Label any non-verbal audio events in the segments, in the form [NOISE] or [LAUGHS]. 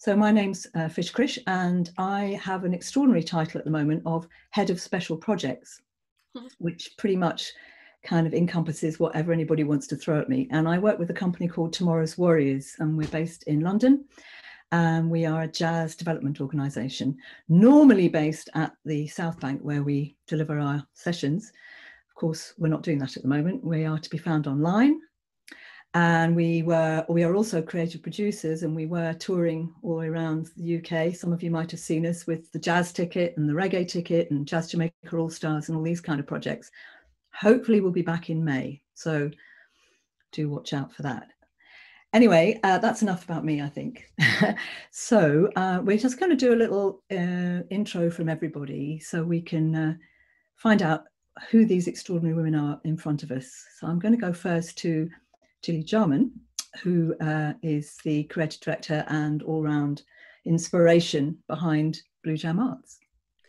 So my name's uh, Fish Krish, and I have an extraordinary title at the moment of Head of Special Projects, [LAUGHS] which pretty much kind of encompasses whatever anybody wants to throw at me. And I work with a company called Tomorrow's Warriors, and we're based in London. And we are a jazz development organisation, normally based at the South Bank, where we deliver our sessions. Of course, we're not doing that at the moment. We are to be found online and we were we are also creative producers and we were touring all around the uk some of you might have seen us with the jazz ticket and the reggae ticket and jazz jamaica all stars and all these kind of projects. Hopefully we'll be back in may so do watch out for that. Anyway uh, that's enough about me i think. [LAUGHS] So uh, we're just going to do a little uh, intro from everybody so we can uh, find out who these extraordinary women are in front of us. So i'm going to go first to Jilly Jarman, who uh, is the creative director and all round inspiration behind BlueJam Arts.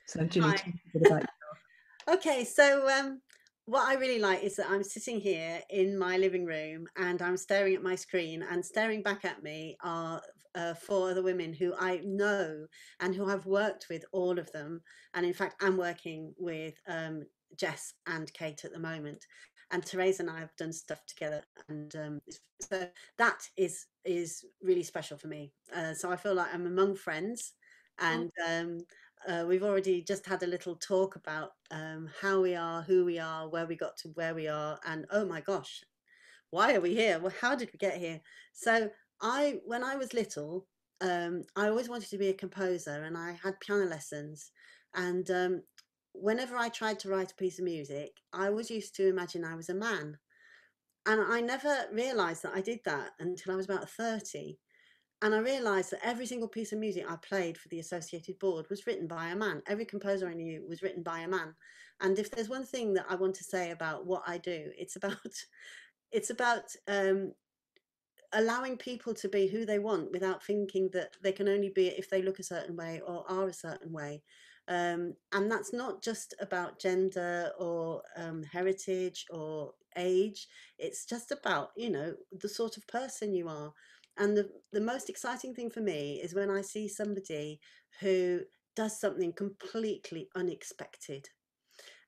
So, Jilly, [LAUGHS] okay, so um, what I really like is that I'm sitting here in my living room and I'm staring at my screen, and staring back at me are uh, four other women who I know and who I've worked with, all of them. And in fact, I'm working with um, Jess and Kate at the moment and Therese and I have done stuff together, and um, so that is is really special for me. Uh, so I feel like I'm among friends, oh. and um, uh, we've already just had a little talk about um, how we are, who we are, where we got to where we are, and oh my gosh, why are we here? Well, how did we get here? So I, when I was little, um, I always wanted to be a composer, and I had piano lessons, and um, whenever I tried to write a piece of music, I was used to imagine I was a man. And I never realized that I did that until I was about 30. And I realized that every single piece of music I played for the Associated Board was written by a man. Every composer I knew was written by a man. And if there's one thing that I want to say about what I do, it's about [LAUGHS] it's about um, allowing people to be who they want without thinking that they can only be if they look a certain way or are a certain way. Um, and that's not just about gender or um, heritage or age. It's just about, you know, the sort of person you are. And the, the most exciting thing for me is when I see somebody who does something completely unexpected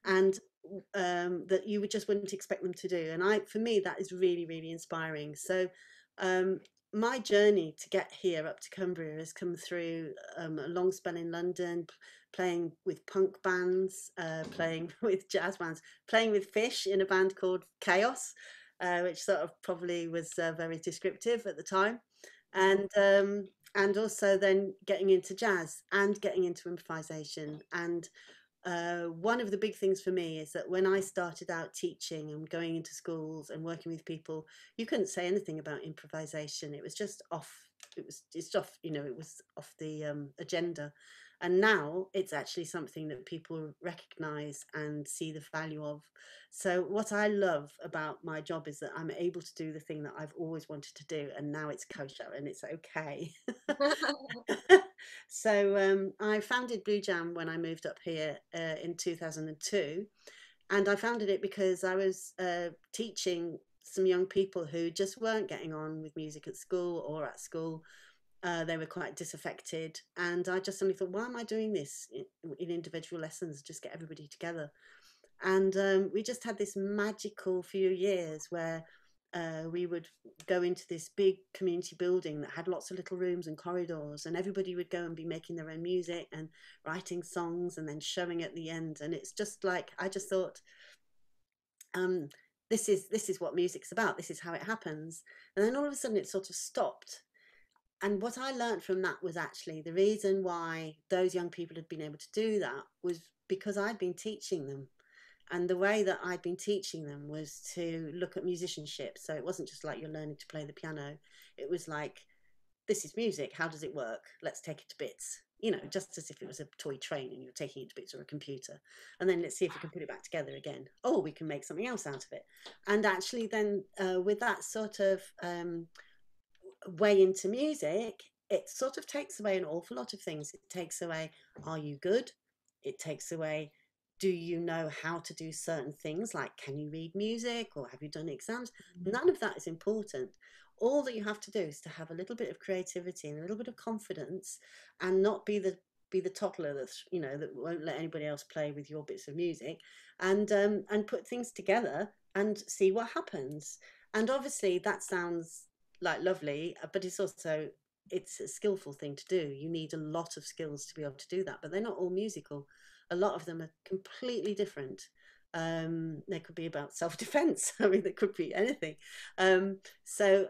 and um, that you would just wouldn't expect them to do. And I, for me, that is really, really inspiring. So um, my journey to get here up to Cumbria has come through um, a long spell in London, playing with punk bands, uh, playing [LAUGHS] with jazz bands, playing with Fish in a band called Chaos, uh, which sort of probably was uh, very descriptive at the time, and um, and also then getting into jazz and getting into improvisation. And uh, one of the big things for me is that when I started out teaching and going into schools and working with people, you couldn't say anything about improvisation. It was just off. It was just off. You know, it was off the um, agenda. And now it's actually something that people recognize and see the value of. So, what I love about my job is that I'm able to do the thing that I've always wanted to do, and now it's kosher and it's okay. [LAUGHS] [LAUGHS] so, um, I founded BlueJam when I moved up here uh, in 2002. And I founded it because I was uh, teaching some young people who just weren't getting on with music at school or at school uh, they were quite disaffected. And I just suddenly thought, why am I doing this in, in individual lessons? Just get everybody together. And um, we just had this magical few years where uh, we would go into this big community building that had lots of little rooms and corridors, and everybody would go and be making their own music and writing songs and then showing at the end. And it's just like I just thought, um, this is this is what music's about. This is how it happens. And then all of a sudden, it sort of stopped, and what I learned from that was actually the reason why those young people had been able to do that was because I'd been teaching them. And the way that I'd been teaching them was to look at musicianship. So it wasn't just like you're learning to play the piano, it was like, this is music. How does it work? Let's take it to bits. You know, just as if it was a toy train and you're taking it to bits or a computer. And then let's see if we can put it back together again. Oh, we can make something else out of it. And actually, then uh, with that sort of um, way into music, it sort of takes away an awful lot of things. It takes away, are you good? It takes away, do you know how to do certain things? Like can you read music or have you done exams? Mm. none of that is important. All that you have to do is to have a little bit of creativity and a little bit of confidence and not be the be the toddler that's you know that won't let anybody else play with your bits of music and um and put things together and see what happens. And obviously that sounds like lovely uh, but it's also it's a skillful thing to do. You need a lot of skills to be able to do that but they're not all musical a lot of them are completely different. Um they could be about self-defense. [LAUGHS] I mean they could be anything. Um so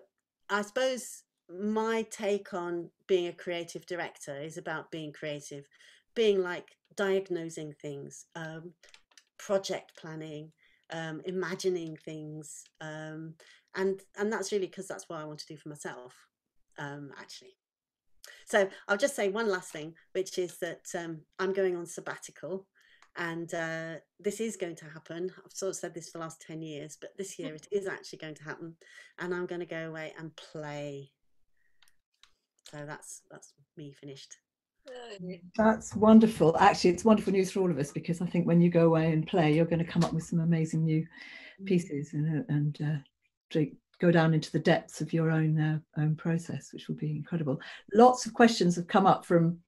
i suppose my take on being a creative director is about being creative being like diagnosing things um project planning um imagining things um and and that's really because that's what i want to do for myself um actually so I'll just say one last thing, which is that um, I'm going on sabbatical, and uh, this is going to happen. I've sort of said this for the last ten years, but this year it is actually going to happen, and I'm going to go away and play. So that's that's me finished. That's wonderful. Actually, it's wonderful news for all of us because I think when you go away and play, you're going to come up with some amazing new pieces and, and uh, drink, go down into the depths of your own uh, own process, which will be incredible. Lots of questions have come up from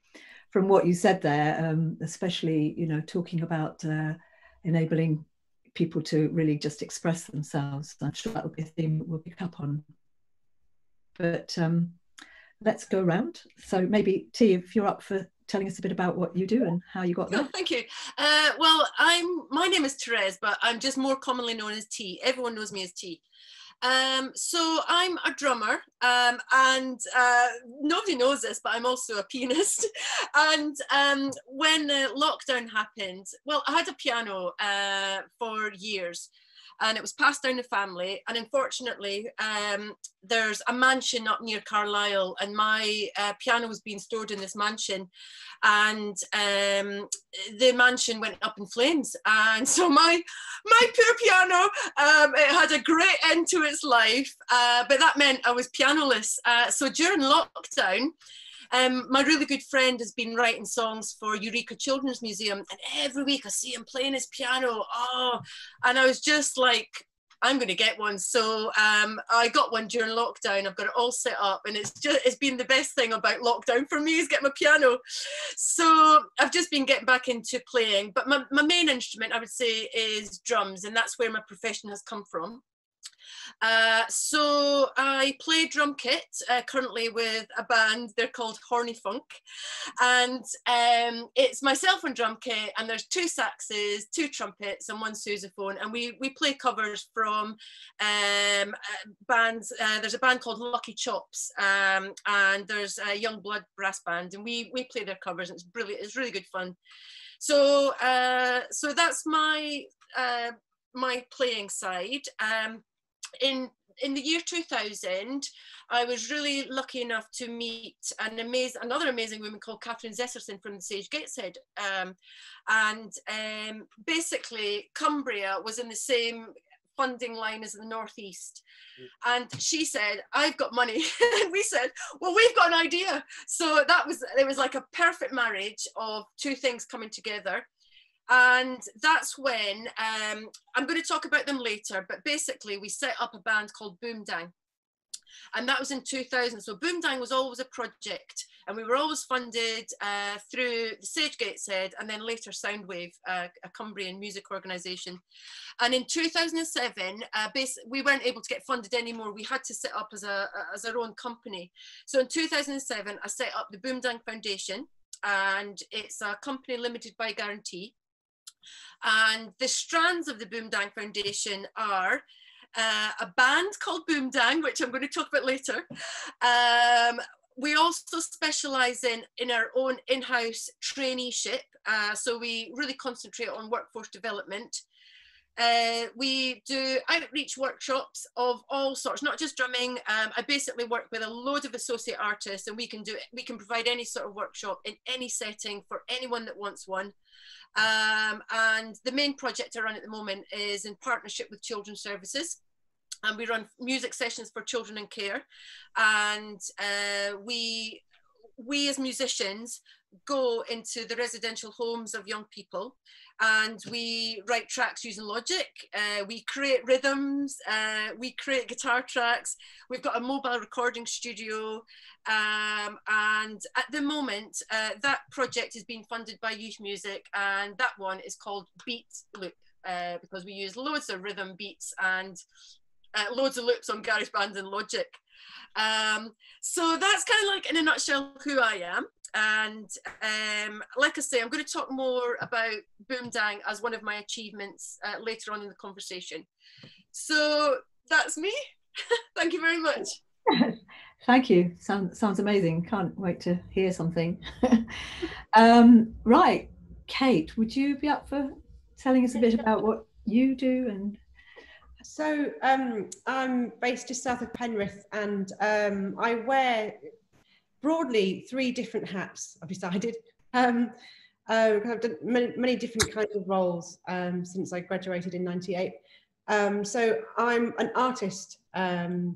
from what you said there, um, especially you know talking about uh, enabling people to really just express themselves. I'm sure that will be a theme that we'll pick up on. But um, let's go around. So maybe T, if you're up for telling us a bit about what you do and how you got there. Oh, thank you. Uh, well, I'm my name is Therese, but I'm just more commonly known as T. Everyone knows me as T. Um, so I'm a drummer, um, and uh, nobody knows this, but I'm also a pianist. [LAUGHS] and um, when the lockdown happened, well, I had a piano uh, for years, and it was passed down the family. And unfortunately, um, there's a mansion up near Carlisle, and my uh, piano was being stored in this mansion, and um, the mansion went up in flames. And [LAUGHS] so my my poor piano, um, it had a great end to its life, uh, but that meant I was pianoless. Uh, so during lockdown. Um, my really good friend has been writing songs for Eureka Children's Museum, and every week I see him playing his piano. Oh, and I was just like, I'm going to get one. So um, I got one during lockdown. I've got it all set up, and it's just it's been the best thing about lockdown for me is getting my piano. So I've just been getting back into playing, but my, my main instrument I would say is drums, and that's where my profession has come from. Uh, so I play drum kit uh, currently with a band. They're called Horny Funk, and um, it's myself on drum kit. And there's two saxes, two trumpets, and one sousaphone. And we we play covers from um, uh, bands. Uh, there's a band called Lucky Chops, um, and there's a Youngblood brass band, and we we play their covers. And it's brilliant. It's really good fun. So uh, so that's my my playing side. Um, in in the year 2000, I was really lucky enough to meet an amazing, another amazing woman called Katherine Zeserson from the Sage Gateshead. Um, and um, basically, Cumbria was in the same funding line as the Northeast. And she said, I've got money. [LAUGHS] and we said, well, we've got an idea. So that was, it was like a perfect marriage of two things coming together and that's when um, I'm going to talk about them later. But basically, we set up a band called Boom Dang, and that was in 2000. So Boom Dang was always a project, and we were always funded uh, through the Sage Gateshead, and then later Soundwave, uh, a Cumbrian music organisation. And in 2007, uh, we weren't able to get funded anymore. We had to set up as a as our own company. So in 2007, I set up the Boom Dang Foundation, and it's a company limited by guarantee. And the strands of the Boom Dang Foundation are uh, a band called Boom Dang, which I'm going to talk about later. Um, we also specialize in, in our own in-house traineeship. Uh, so we really concentrate on workforce development. Uh, we do outreach workshops of all sorts, not just drumming. Um, I basically work with a load of associate artists and we can do we can provide any sort of workshop in any setting for anyone that wants one. Um, and the main project I run at the moment is in partnership with Children's Services. And we run music sessions for children in care. And uh, we, we as musicians, go into the residential homes of young people and we write tracks using logic. Uh, we create rhythms uh, we create guitar tracks. We've got a mobile recording studio um, and at the moment uh, that project is being funded by youth music and that one is called beat loop uh, because we use loads of rhythm beats and uh, loads of loops on GarageBand and Logic. Um, so that's kind of like in a nutshell who I am. And um, like I say, I'm going to talk more about Boom Dang as one of my achievements uh, later on in the conversation. So that's me. [LAUGHS] Thank you very much. [LAUGHS] Thank you. Sound, sounds amazing. Can't wait to hear something. [LAUGHS] um, right, Kate, would you be up for telling us a bit about what you do and so um, I'm based just south of Penrith, and um, I wear broadly three different hats. I've decided. [LAUGHS] Um, uh, I've done many, many, different kinds of roles um, since I graduated in '98. Um, so I'm an artist, um,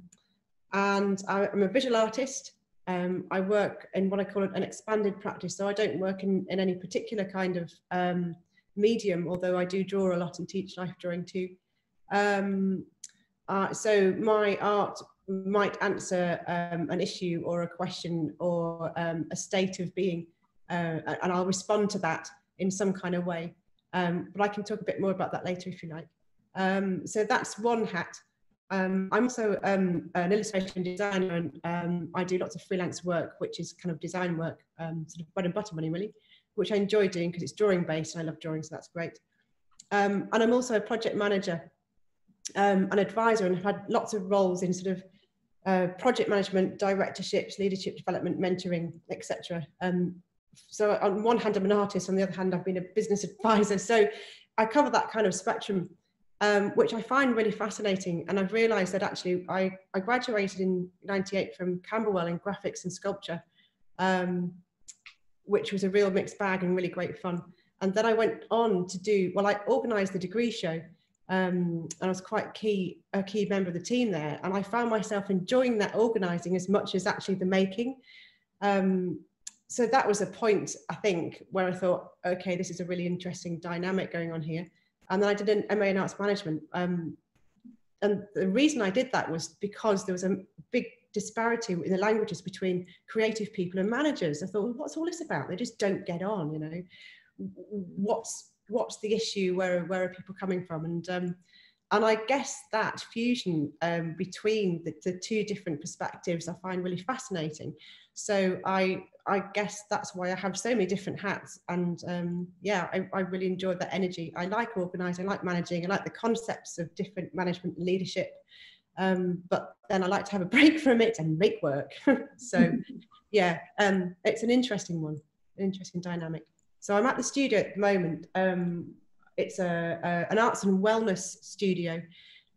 and I, am a visual artist. I work in what I call an expanded practice. So I don't work in, in any particular kind of medium, although I do draw a lot and teach life drawing too. Um, uh, so my art might answer um, an issue or a question or um, a state of being, uh, and I'll respond to that in some kind of way. Um, but I can talk a bit more about that later if you like. Um, so that's one hat. Um, I'm also an illustration designer and I do lots of freelance work, which is kind of design work, sort of bread and butter money really, which I enjoy doing because it's drawing based and I love drawing, so that's great. And I'm also a project manager um, an advisor and have had lots of roles in sort of uh, project management, directorships, leadership development, mentoring, etc. Um, so on one hand, I'm an artist. On the other hand, I've been a business [LAUGHS] advisor. So I cover that kind of spectrum, um, which I find really fascinating. And I've realised that actually I, I graduated in '98 from Camberwell in graphics and sculpture, um, which was a real mixed bag and really great fun. And then I went on to do well. I organised the degree show um, and I was quite key a key member of the team there. And I found myself enjoying that organising as much as actually the making. Um, so that was a point I think where I thought, okay, this is a really interesting dynamic going on here. And then I did an MA in Arts Management. Um, and the reason I did that was because there was a big disparity in the languages between creative people and managers. I thought, well, what's all this about? They just don't get on, you know. What's what's the issue where where are people coming from and um, and I guess that fusion um, between the, the, two different perspectives I find really fascinating. So I I guess that's why I have so many different hats. And um, yeah, I, I, really enjoy that energy. I like organising, I like managing, I like the concepts of different management and leadership. Um, but then I like to have a [LAUGHS] break from it and make work. [LAUGHS] so [LAUGHS] yeah, um, it's an interesting one, an interesting dynamic. So I'm at the studio at the moment. Um, it's a, a, an arts and wellness studio.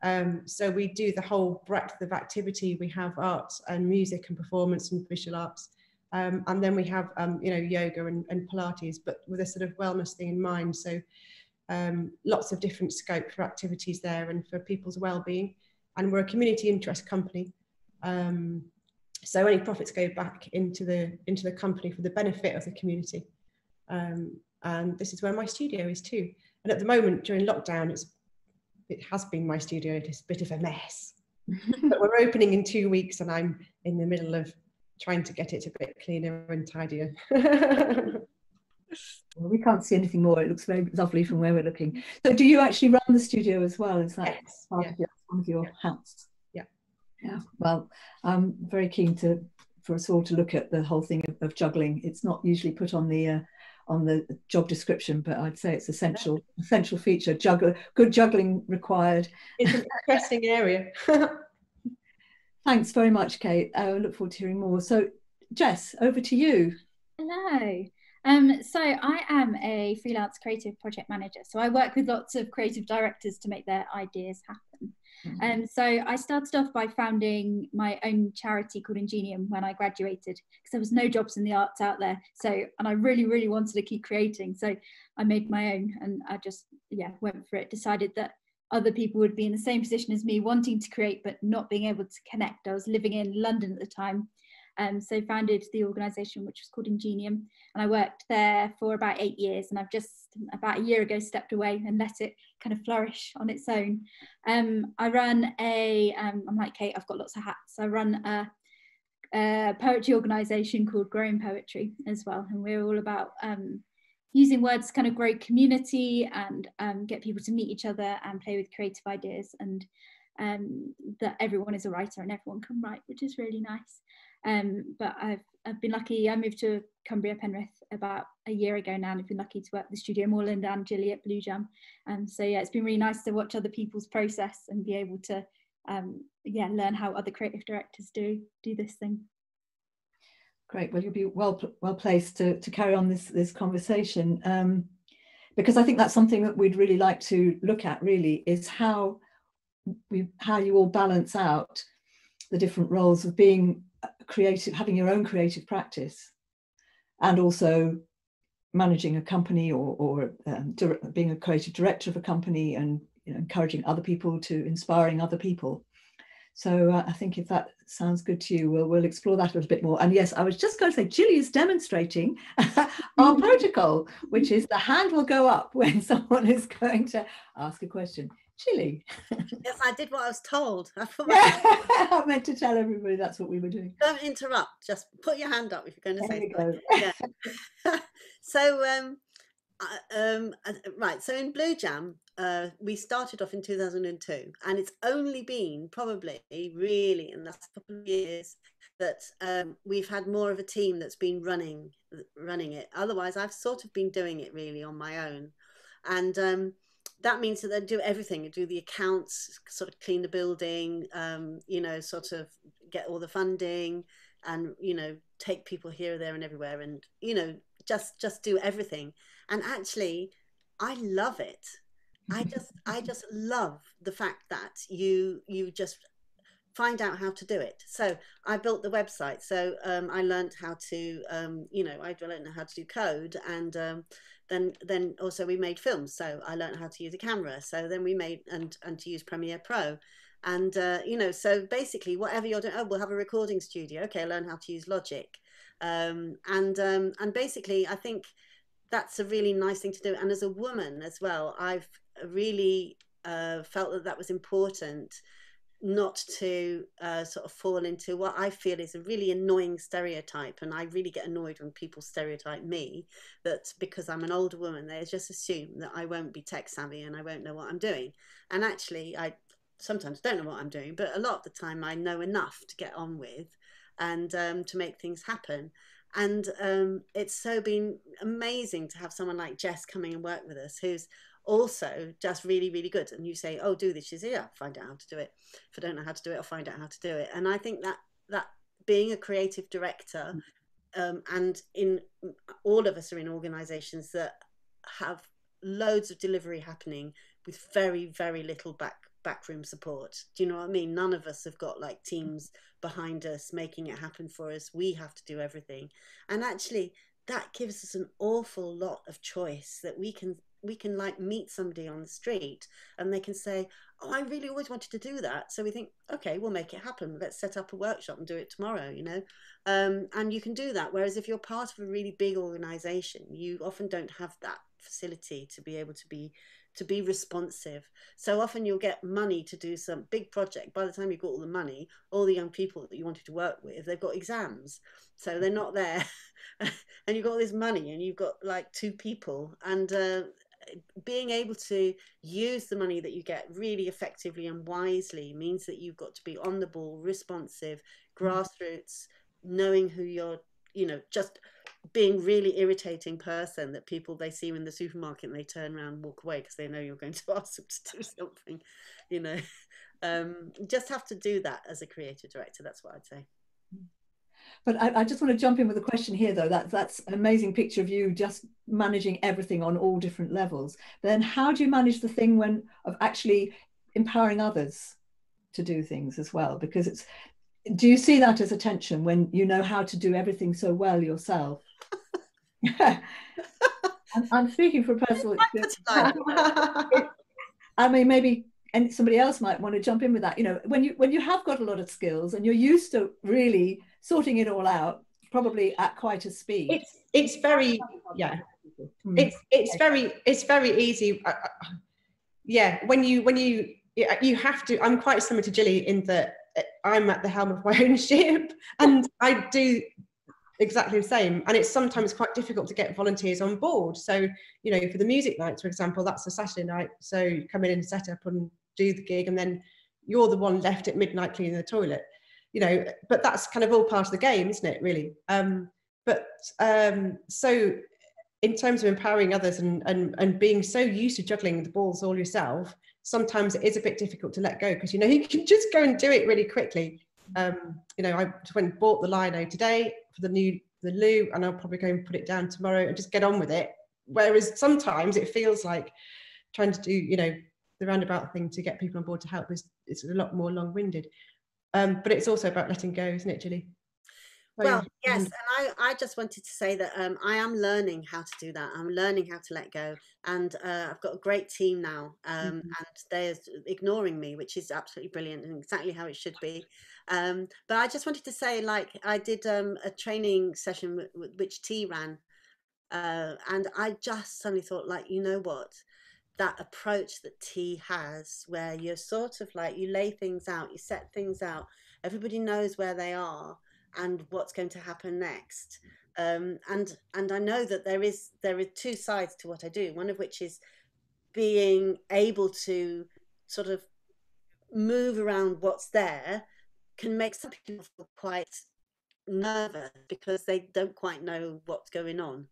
Um, so we do the whole breadth of activity. We have arts and music and performance and visual arts. Um, and then we have, um, you know, yoga and, and, Pilates, but with a sort of wellness thing in mind. So um, lots of different scope for activities there and for people's well-being. And we're a community interest company. Um, so any profits go back into the into the company for the benefit of the community. Um, and this is where my studio is too. And at the moment, during lockdown, it's it has been my studio. It is a bit of a mess. [LAUGHS] but we're opening in two weeks, and I'm in the middle of trying to get it a bit cleaner and tidier. [LAUGHS] well, we can't see anything more. It looks very lovely from where we're looking. So, do you actually run the studio as well? Is that yes. part yeah. of your, one of your yeah. hats? Yeah. Yeah. Well, I'm very keen to for us all to look at the whole thing of, of juggling. It's not usually put on the uh, on the job description, but I'd say it's essential essential feature. Juggle, good juggling required. It's an interesting area. [LAUGHS] Thanks very much, Kate. I look forward to hearing more. So, Jess, over to you. Hello. Um, so I am a freelance creative project manager. So I work with lots of creative directors to make their ideas happen. Mm-hmm. And um, so I started off by founding my own charity called Ingenium when I graduated because there was no jobs in the arts out there. So, and I really, really wanted to keep creating. So I made my own and I just, yeah, went for it, decided that other people would be in the same position as me, wanting to create but not being able to connect. I was living in London at the time Um, so founded the organisation which was called Ingenium, and I worked there for about eight years. And I've just about a year ago stepped away and let it kind of flourish on its own. Um, I run a, am um, like Kate, I've got lots of hats. I run a, a poetry organisation called Growing Poetry as well, and we're all about um, using words to kind of grow community and um, get people to meet each other and play with creative ideas and um, that everyone is a writer and everyone can write, which is really nice. But I've, I've been lucky, I moved to Cumbria Penrith about a year ago now and I've been lucky to work the Studio Morland and Juliet BlueJam. And so yeah, it's been really nice to watch other people's process and be able to um, yeah, learn how other creative directors do do this thing. Great. Well, you'll be well well placed to, to carry on this this conversation um, because I think that's something that we'd really like to look at. Really, is how we how you all balance out the different roles of being creative, having your own creative practice, and also managing a company or or um, being a creative director of a company and you know, encouraging other people to inspiring other people. So uh, I think if that sounds good to you, we'll, we'll explore that a little bit more. And yes, I was just going to say, Jilly is demonstrating [LAUGHS] our protocol, which is the hand will go up when [LAUGHS] someone is going to ask a question. Jilly. yes, I did what I was told. I, [LAUGHS] I meant to tell everybody that's what we were doing. Don't interrupt. Just put your hand up if you're going to there say something. Yeah. [LAUGHS] so, um, um, right. So in BlueJam, uh, we started off in 2002, and it's only been probably really in the last couple of years that um, we've had more of a team that's been running running it. Otherwise, I've sort of been doing it really on my own, and um, that means that they do everything. do the accounts, sort of clean the building, um, you know, sort of get all the funding, and you know, take people here, there, and everywhere, and you know, just just do everything. And actually, I love it I just I just [LAUGHS] love the fact that you you just find out how to do it. So I built the website. So um, I learned how to um, you know I learned how to do code and um, then then also we made films. So I learned how to use a camera. So then we made and and to use Premiere Pro. And uh, you know, so basically, whatever you're doing, oh, we'll have a recording studio. Okay, learn how to use Logic, um, and um, and basically, I think that's a really nice thing to do. And as a woman as well, I've really uh, felt that that was important not to uh, sort of fall into what I feel is a really annoying stereotype. And I really get annoyed when people stereotype me that because I'm an older woman, they just assume that I won't be tech savvy and I won't know what I'm doing. And actually, I sometimes don't know what I'm doing, but a lot of the time I know enough to get on with and um, to make things happen. And um, it's so been amazing to have someone like Jess coming and work with us who's also just really really good. And you say oh do this. She says yeah find out how to do it. If i don't know how to do it i'll find out how to do it. And i think that that being a creative director mm. um, and in all of us are in organizations that have loads of delivery happening with very very little back backroom support. Do you know what i mean? None of us have got like teams behind us making it happen for us. We have to do everything. And actually that gives us an awful lot of choice that we can we can like meet somebody on the street and they can say oh i really always wanted to do that. So we think okay we'll make it happen. Let's set up a workshop and do it tomorrow you know? Um, and you can do that. Whereas if you're part of a really big organization you often don't have that facility to be able to be to be responsive. So often you'll get money to do some big project. By the time you've got all the money all the young people that you wanted to work with they've got exams. So they're not there. [LAUGHS] And you've got all this money and you've got like two people. And uh, being able to use the money that you get really effectively and wisely means that you've got to be on the ball, responsive, mm. grassroots, knowing who you're, you know, just being really irritating person that people they see you in the supermarket and they turn around and walk away because they know you're going to [LAUGHS] ask them to do something, you know. [LAUGHS] Um, just have to do that as a creative director. That's what I'd say. But I, I, just want to jump in with a question here, though. That, that's an amazing picture of you just managing everything on all different levels. Then how do you manage the thing when of actually empowering others to do things as well? Because it's, do you see that as a tension when you know how to do everything so well yourself? [LAUGHS] I'm, I'm speaking from personal experience. [LAUGHS] I mean, maybe and somebody else might want to jump in with that. You know, when you when you have got a lot of skills and you're used to really sorting it all out, probably at quite a speed. It's it's very yeah. Mm. It's it's very it's very easy. Uh, uh, yeah, when you when you you have to. I'm quite similar to Jilly in that uh, I'm at the helm of my [LAUGHS] own ship, and I do exactly the same and it's sometimes quite difficult to get volunteers on board so you know for the music nights for example that's a saturday night so you come in and set up and do the gig and then you're the one left at midnight cleaning the toilet you know but that's kind of all part of the game isn't it really um but um so in terms of empowering others and and and being so used to juggling the balls all yourself sometimes it is a bit difficult to let go because you know [LAUGHS] you can just go and do it really quickly um, you know, I went and bought the lino today for the new the loo, and I'll probably go and put it down tomorrow and just get on with it. Whereas sometimes it feels like trying to do, you know, the roundabout thing to get people on board to help is it's a lot more long-winded. Um, but it's also about letting go, isn't it, Jilly? well yes and i i just wanted to say that um, i am learning how to do that i'm learning how to let go and uh, i've got a great team now um, mm-hmm. and they're ignoring me which is absolutely brilliant and exactly how it should be um, but i just wanted to say like i did um, a training session w- w- which t ran uh, and i just suddenly thought like you know what that approach that t has where you're sort of like you lay things out you set things out everybody knows where they are and what's going to happen next um, and and I know that there is there are two sides to what I do. One of which is being able to sort of move around what's there can make some people feel quite nervous because they don't quite know what's going on.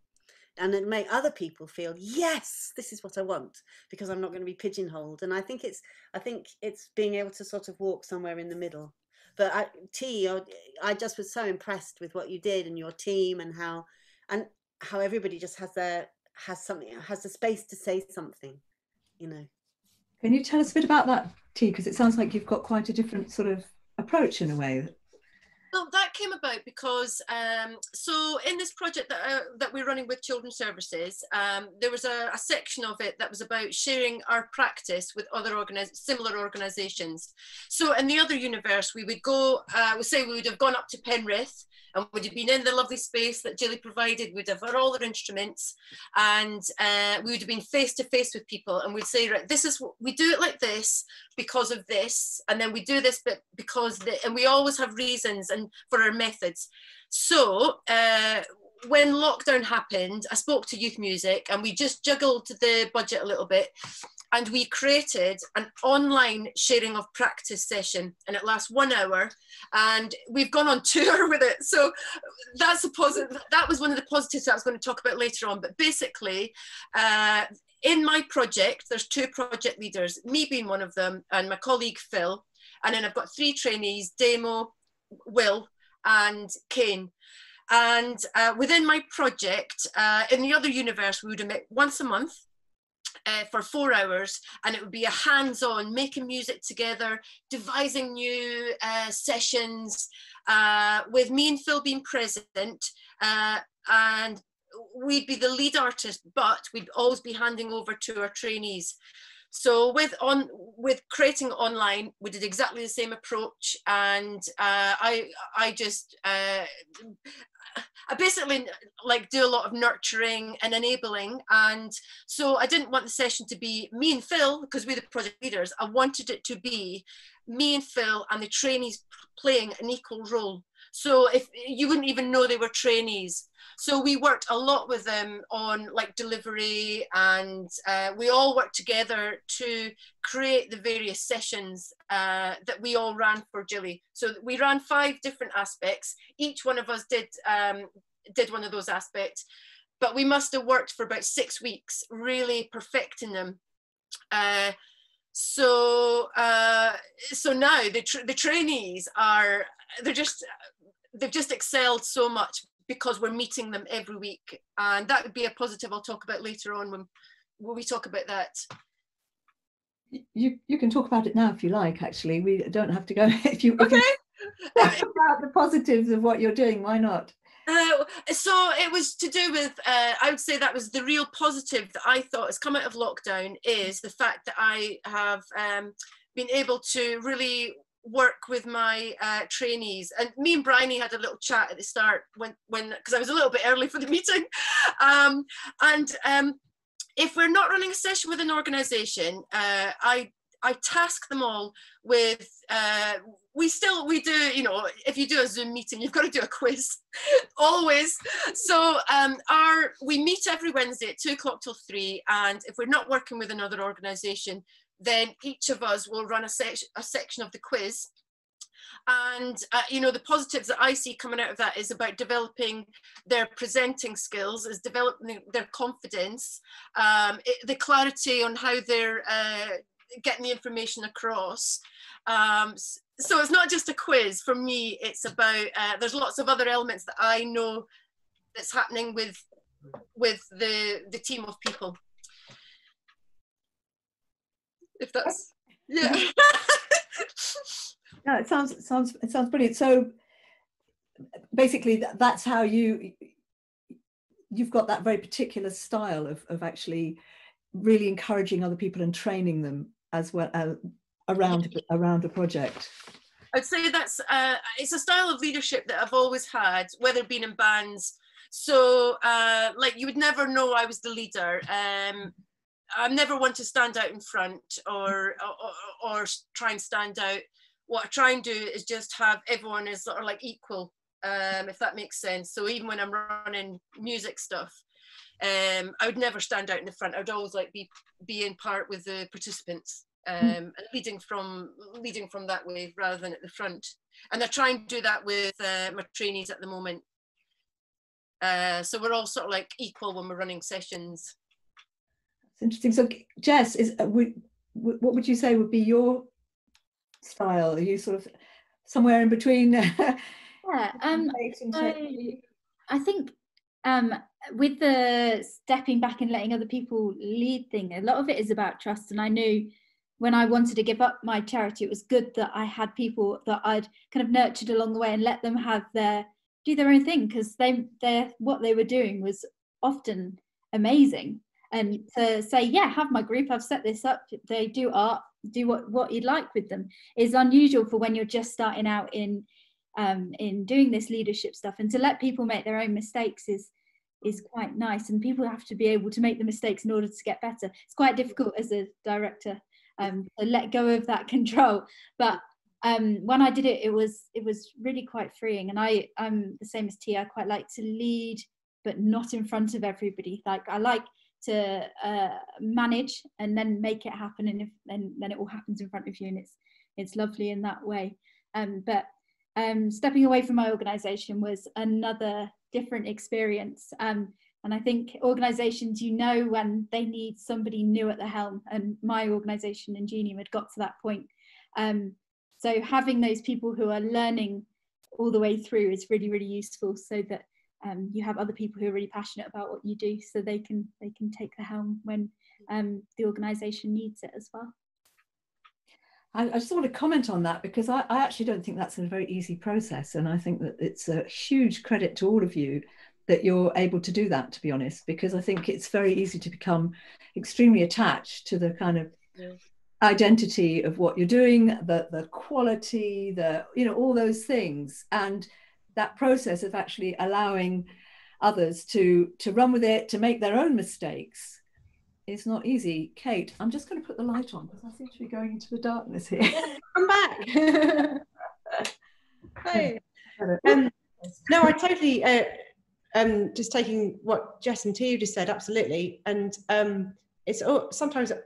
And it make other people feel, yes, this is what I want because I'm not going to be pigeonholed. And I think it's I think it's being able to sort of walk somewhere in the middle but I, T, I just was so impressed with what you did and your team and how and how everybody just has their has something has the space to say something, you know. Can you tell us a bit about that, T? Because it sounds like you've got quite a different sort of approach in a way. Well, that came about because um, so in this project that uh, that we're running with Children's Services, um, there was a, a, section of it that was about sharing our practice with other similar organisations. So in the other universe, we would go, uh, we say we would have gone up to Penrith and would have been in the lovely space that Jilly provided, we'd have had all their instruments and uh, we would have been face to face with people and we'd say, right, this is what we do it like this because of this, and then we do this but because the, and we always have reasons and for our methods. So uh, when lockdown happened, I spoke to youth music and we just juggled the budget a little bit and we created an online sharing of practice session and it lasts one hour and we've gone on [LAUGHS] tour with it. So that's a positive that was one of the positives that i was going to talk about later on. But basically uh, in my project there's two project leaders me being one of them and my colleague phil. And then i've got three trainees demo will and kane and uh, within my project uh, in the other universe we would met once a month uh, for four hours and it would be a hands-on making music together devising new uh, sessions uh, with me and phil being present uh, and we'd be the lead artist but we'd always be handing over to our trainees so with on with creating online, we did exactly the same approach, and uh, I I just uh, I basically like do a lot of nurturing and enabling. And so I didn't want the session to be me and Phil, because we're the project leaders. I wanted it to be me and Phil and the trainees playing an equal role. So if you wouldn't even know they were trainees. So we worked a lot with them on like delivery and uh, we all worked together to create the various sessions uh, that we all ran for Jilly. So we ran five different aspects. Each one of us did, um, did one of those aspects, but we must have worked for about six weeks, really perfecting them. Uh, so uh, so now the, tra the trainees are they're just they've just excelled so much because we're meeting them every week. And that would be a positive i'll talk about later on when when we talk about that. You you can talk about it now if you like actually. We don't have to go [LAUGHS] if you okay [LAUGHS] if you about the positives of what you're doing why not? Uh, so it was to do with, uh, I would say that was the real positive that I thought has come out of lockdown is the fact that I have um, been able to really work with my uh, trainees. And me and Bryony had a little chat at the start when when because I was a little bit early for the [LAUGHS] meeting. Um, and um, if we're not running a session with an organization uh, I I task them all with uh, we still we do you know if you do a zoom meeting you've got to do a quiz [LAUGHS] always. So um our we meet every wednesday at two o'clock till three and if we're not working with another organization then each of us will run a, sec a section of the quiz. And uh, you know the positives that i see coming out of that is about developing their presenting skills is developing their confidence um, it, the clarity on how they're uh, getting the information across. Um, so it's not just a quiz. For me it's about uh, there's lots of other elements that i know that's happening with with the the team of people if that's [LAUGHS] yeah. yeah. [LAUGHS] It sounds it sounds it sounds brilliant. So basically that's how you you've got that very particular style of, of actually really encouraging other people and training them as well uh, around around a project. I'd say that's uh, it's a style of leadership that i've always had whether being in bands. So uh, like you would never know i was the leader. Um, I'm never one to stand out in front or, or, or try and stand out. What I try and do is just have everyone is sort of like equal, um, if that makes sense. So even when I'm running music stuff, um, I would never stand out in the front. I would always like be be in part with the participants um, and leading from leading from that way rather than at the front. And I try and do that with uh, my trainees at the moment. Uh, so we're all sort of like equal when we're running sessions interesting. So, Jess, is uh, what would you say would be your style? Are you sort of somewhere in between? [LAUGHS] yeah, um, so I think um, with the stepping back and letting other people lead thing, a lot of it is about trust. And I knew when I wanted to give up my charity, it was good that I had people that I'd kind of nurtured along the way and let them have their do their own thing because they they what they were doing was often amazing and to say yeah have my group. I've set this up. They do art. Do what what you'd like with them. Is unusual for when you're just starting out in um, in doing this leadership stuff. And to let people make their own mistakes is is quite nice. And people have to be able to make the mistakes in order to get better. It's quite difficult as a director um, to let go of that [LAUGHS] control. But um, when I did it it was it was really quite freeing. And I I'm the same as Tia. I quite like to lead but not in front of everybody. Like I like to uh, manage and then make it happen and if then then it all happens in front of you and it's it's lovely in that way. Um, but um, stepping away from my organization was another different experience. Um, and I think organizations you know when they need somebody new at the helm and my organization Ingenium had got to that point. Um, so having those people who are learning all the way through is really really useful so that um, you have other people who are really passionate about what you do so they can they can take the helm when um, the organization needs it as well I, I, just want to comment on that because I, I, actually don't think that's a very easy process and I think that it's a huge credit to all of you that you're able to do that to be honest because I think it's very easy to become extremely attached to the kind of yeah. identity of what you're doing the the quality the you know all those things and that process of actually allowing others to to run with it to make their own mistakes is not easy. Kate i'm just going to put the light on because i seem to be going into the darkness here. Come back. [LAUGHS] [LAUGHS] Hey. um, no i totally uh, um just taking what jess and Tia just said absolutely. And um it's sometimes well,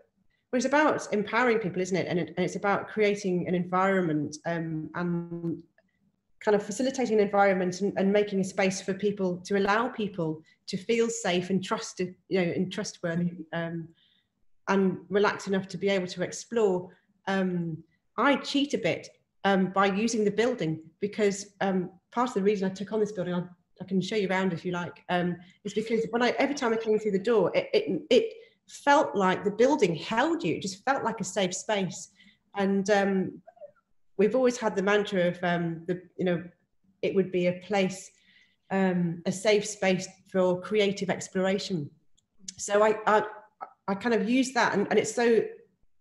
it's about empowering people isn't it? And, it, and it's about creating an environment um, and kind of facilitating an environment and, and, making a space for people to allow people to feel safe and trusted, you know, and trustworthy um, and relaxed enough to be able to explore. Um, I cheat a bit um, by using the building because um, part of the reason I took on this building, I, I can show you around if you like, um, is because when I every time I came through the door, it, it, it felt like the building held you. It just felt like a safe space. And um, we've always had the mantra of um, the you know it would be a place um, a safe space for creative exploration. So I, I, I kind of use that, and, and it's so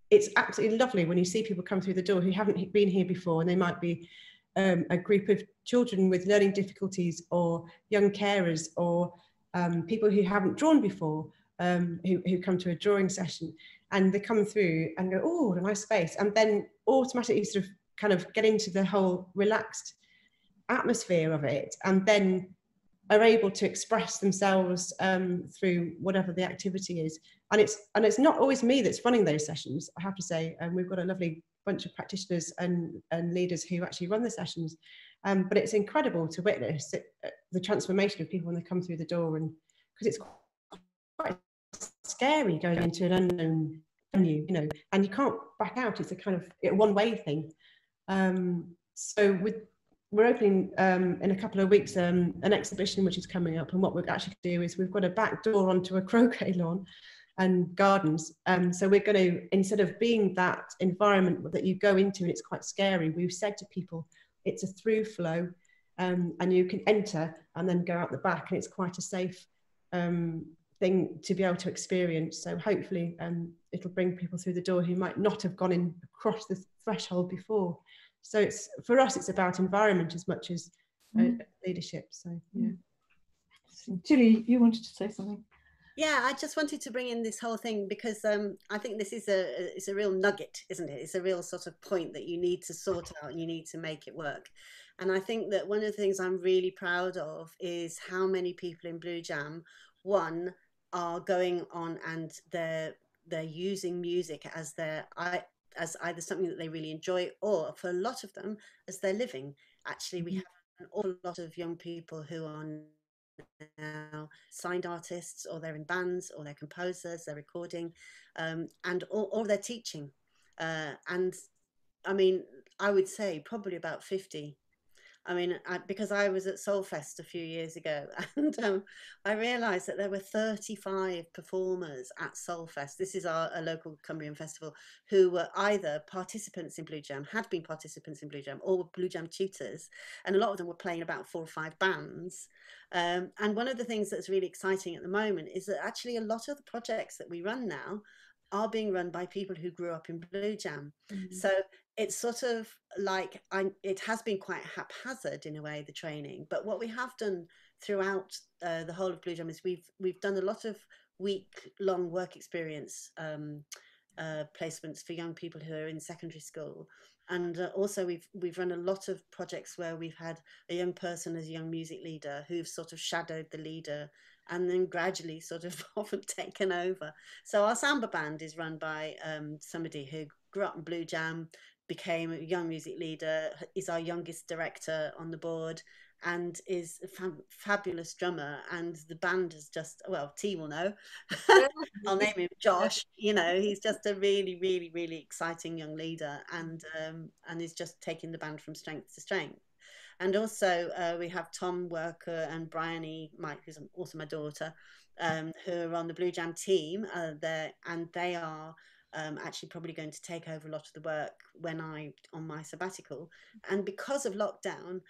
it's absolutely lovely when you see people come through the door who haven't been here before, and they might be um, a group of children with learning difficulties, or young carers, or um, people who haven't drawn before, um, who, who come to a drawing session, and they come through and go, "Oh, a nice space," and then automatically sort of kind of get into the whole relaxed atmosphere of it, and then are able to express themselves um, through whatever the activity is. And it's and it's not always me that's running those sessions. I have to say, and um, we've got a lovely bunch of practitioners and, and leaders who actually run the sessions. Um, but it's incredible to witness it, uh, the transformation of people when they come through the door, and because it's quite scary going into an unknown venue, you know, and you can't back out. It's a kind of a one-way thing. Um, so with we're opening um, in a couple of weeks um, an exhibition which is coming up and what we're actually do is we've got a back door onto a [LAUGHS] croquet lawn and gardens. Um, so we're going to instead of being that environment that you go into and it's quite scary we've said to people it's a through flow um, and you can enter and then go out the back and it's quite a safe um, thing to be able to experience. So hopefully um, it'll bring people through the door who might not have gone in across the threshold before so it's for us it's about environment as much as uh, mm. leadership so yeah. Jilly you wanted to say something? Yeah i just wanted to bring in this whole thing because um, i think this is a it's a real nugget isn't it? It's a real sort of point that you need to sort out and you need to make it work. And i think that one of the things i'm really proud of is how many people in BlueJam one are going on and they're they're using music as their as either something that they really enjoy or for a lot of them as they're living. Actually, we mm-hmm. have an awful lot of young people who are now signed artists or they're in bands or they're composers, they're recording, um, and or, or, they're teaching. Uh, and I mean, I would say probably about 50 I mean, I, because I was at Solfest a few years ago, [LAUGHS] and um, I realised that there were 35 performers at Solfest. This is our a local Cumbrian festival who were either participants in BlueJam, had been participants in BlueJam, or BlueJam tutors, and a lot of them were playing about four or five bands. Um, and one of the things that's really exciting at the moment is that actually a lot of the projects that we run now are being run by people who grew up in BlueJam. Mm-hmm. So it's sort of like I, it has been quite haphazard in a way the training but what we have done throughout uh, the whole of BlueJam is we've we've done a lot of week long work experience um, uh, placements for young people who are in secondary school. And uh, also we've we've run a lot of projects where we've had a young person as a young music leader who've sort of shadowed the leader and then gradually sort of [LAUGHS] often taken over. So our samba band is run by um, somebody who grew up in BlueJam became a young music leader, is our youngest director on the board, and is a fab- fabulous drummer. And the band is just, well, T will know. [LAUGHS] I'll name him Josh. You know, he's just a really, really, really exciting young leader and, um, and is just taking the band from strength to strength. And also, uh, we have Tom Worker and Bryony Mike, who's also my daughter, um, who are on the BlueJam team. Uh, and they are um, actually probably going to take over a lot of the work when I on my sabbatical. And because of lockdown,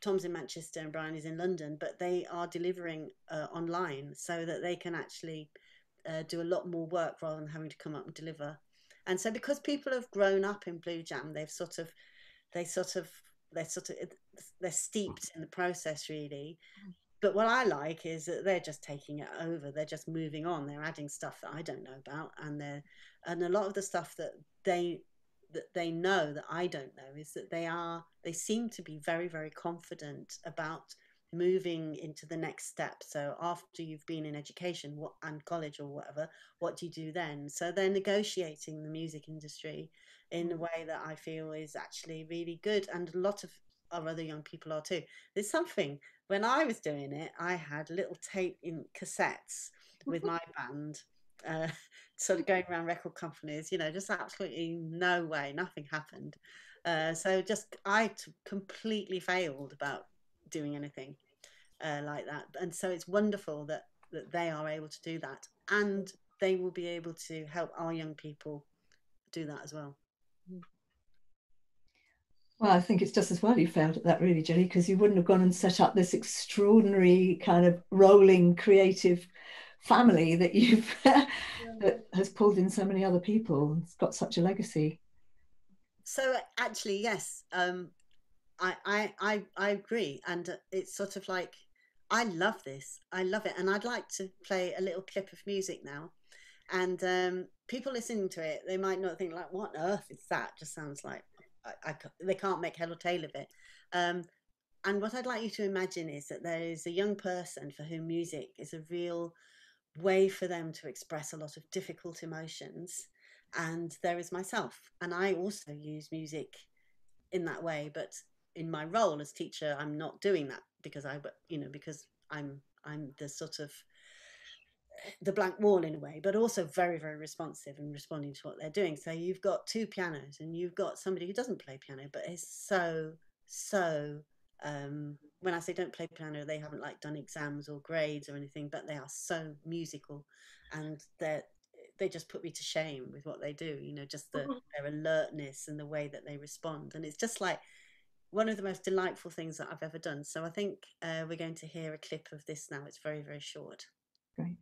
Tom's in Manchester and Bryony is in London, but they are delivering uh, online so that they can actually uh, do a lot more work rather than having to come up and deliver. And so because people have grown up in BlueJam, they've sort of, they sort of, they're sort of, they're steeped in the process really. But what I like is that they're just taking it over. They're just moving on. They're adding stuff that I don't know about, and they're and a lot of the stuff that they that they know that I don't know is that they are they seem to be very very confident about moving into the next step so after you've been in education what and college or whatever what do you do then so they're negotiating the music industry in a mm. way that I feel is actually really good and a lot of our other young people are too there's something when I was doing it I had little tape in cassettes with [LAUGHS] my band uh, [LAUGHS] sort of going around record companies, you know, just absolutely no way, nothing happened. Uh, so just I t- completely failed about doing anything uh, like that. And so it's wonderful that that they are able to do that, and they will be able to help our young people do that as well. Well, I think it's just as well you failed at that, really, Jenny, because you wouldn't have gone and set up this extraordinary kind of rolling creative family that you've [LAUGHS] yeah. that has pulled in so many other people. It's got such a legacy. So actually, yes, um, I, I I I agree, and it's sort of like I love this. I love it, and I'd like to play a little clip of music now. And um, people listening to it, they might not think like, "What on earth is that?" Just sounds like I, I, they can't make head or tail of it. Um, and what I'd like you to imagine is that there is a young person for whom music is a real way for them to express a lot of difficult emotions. And there is myself. And I also use music in that way. But in my role as teacher, I'm not doing that because I, you know, because I'm, I'm the sort of the blank wall in a way, but also very, very responsive and responding to what they're doing. So you've got two pianos and you've got somebody who doesn't play piano, but is so, so um, when I say don't play piano, they haven't like done exams or grades or anything, but they are so musical and they're they just put me to shame with what they do, you know, just the, [LAUGHS] their alertness and the way that they respond. And it's just like one of the most delightful things that I've ever done. So I think uh, we're going to hear a clip of this now. It's very, very short. Great.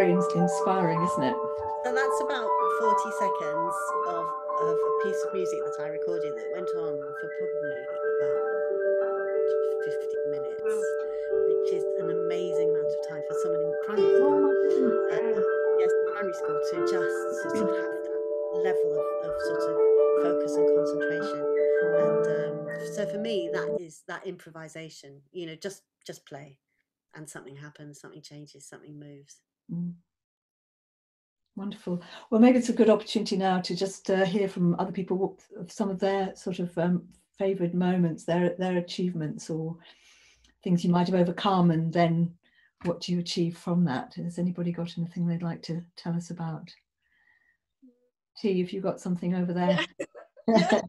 Very inspiring, isn't it? So that's about 40 seconds of, of a piece of music that I recorded that went on for probably about 50 minutes, which is an amazing amount of time for someone in primary school. Uh, yes, primary school to just sort of have that level of, of sort of focus and concentration. And um, so for me, that is that improvisation. You know, just just play and something happens, something changes, something moves. Mm. Wonderful. Well, maybe it's a good opportunity now to just uh, hear from other people some of their sort of um, favourite moments, their their achievements, or things you might have overcome, and then what do you achieve from that? Has anybody got anything they'd like to tell us about? T, if you've got something over there. [LAUGHS]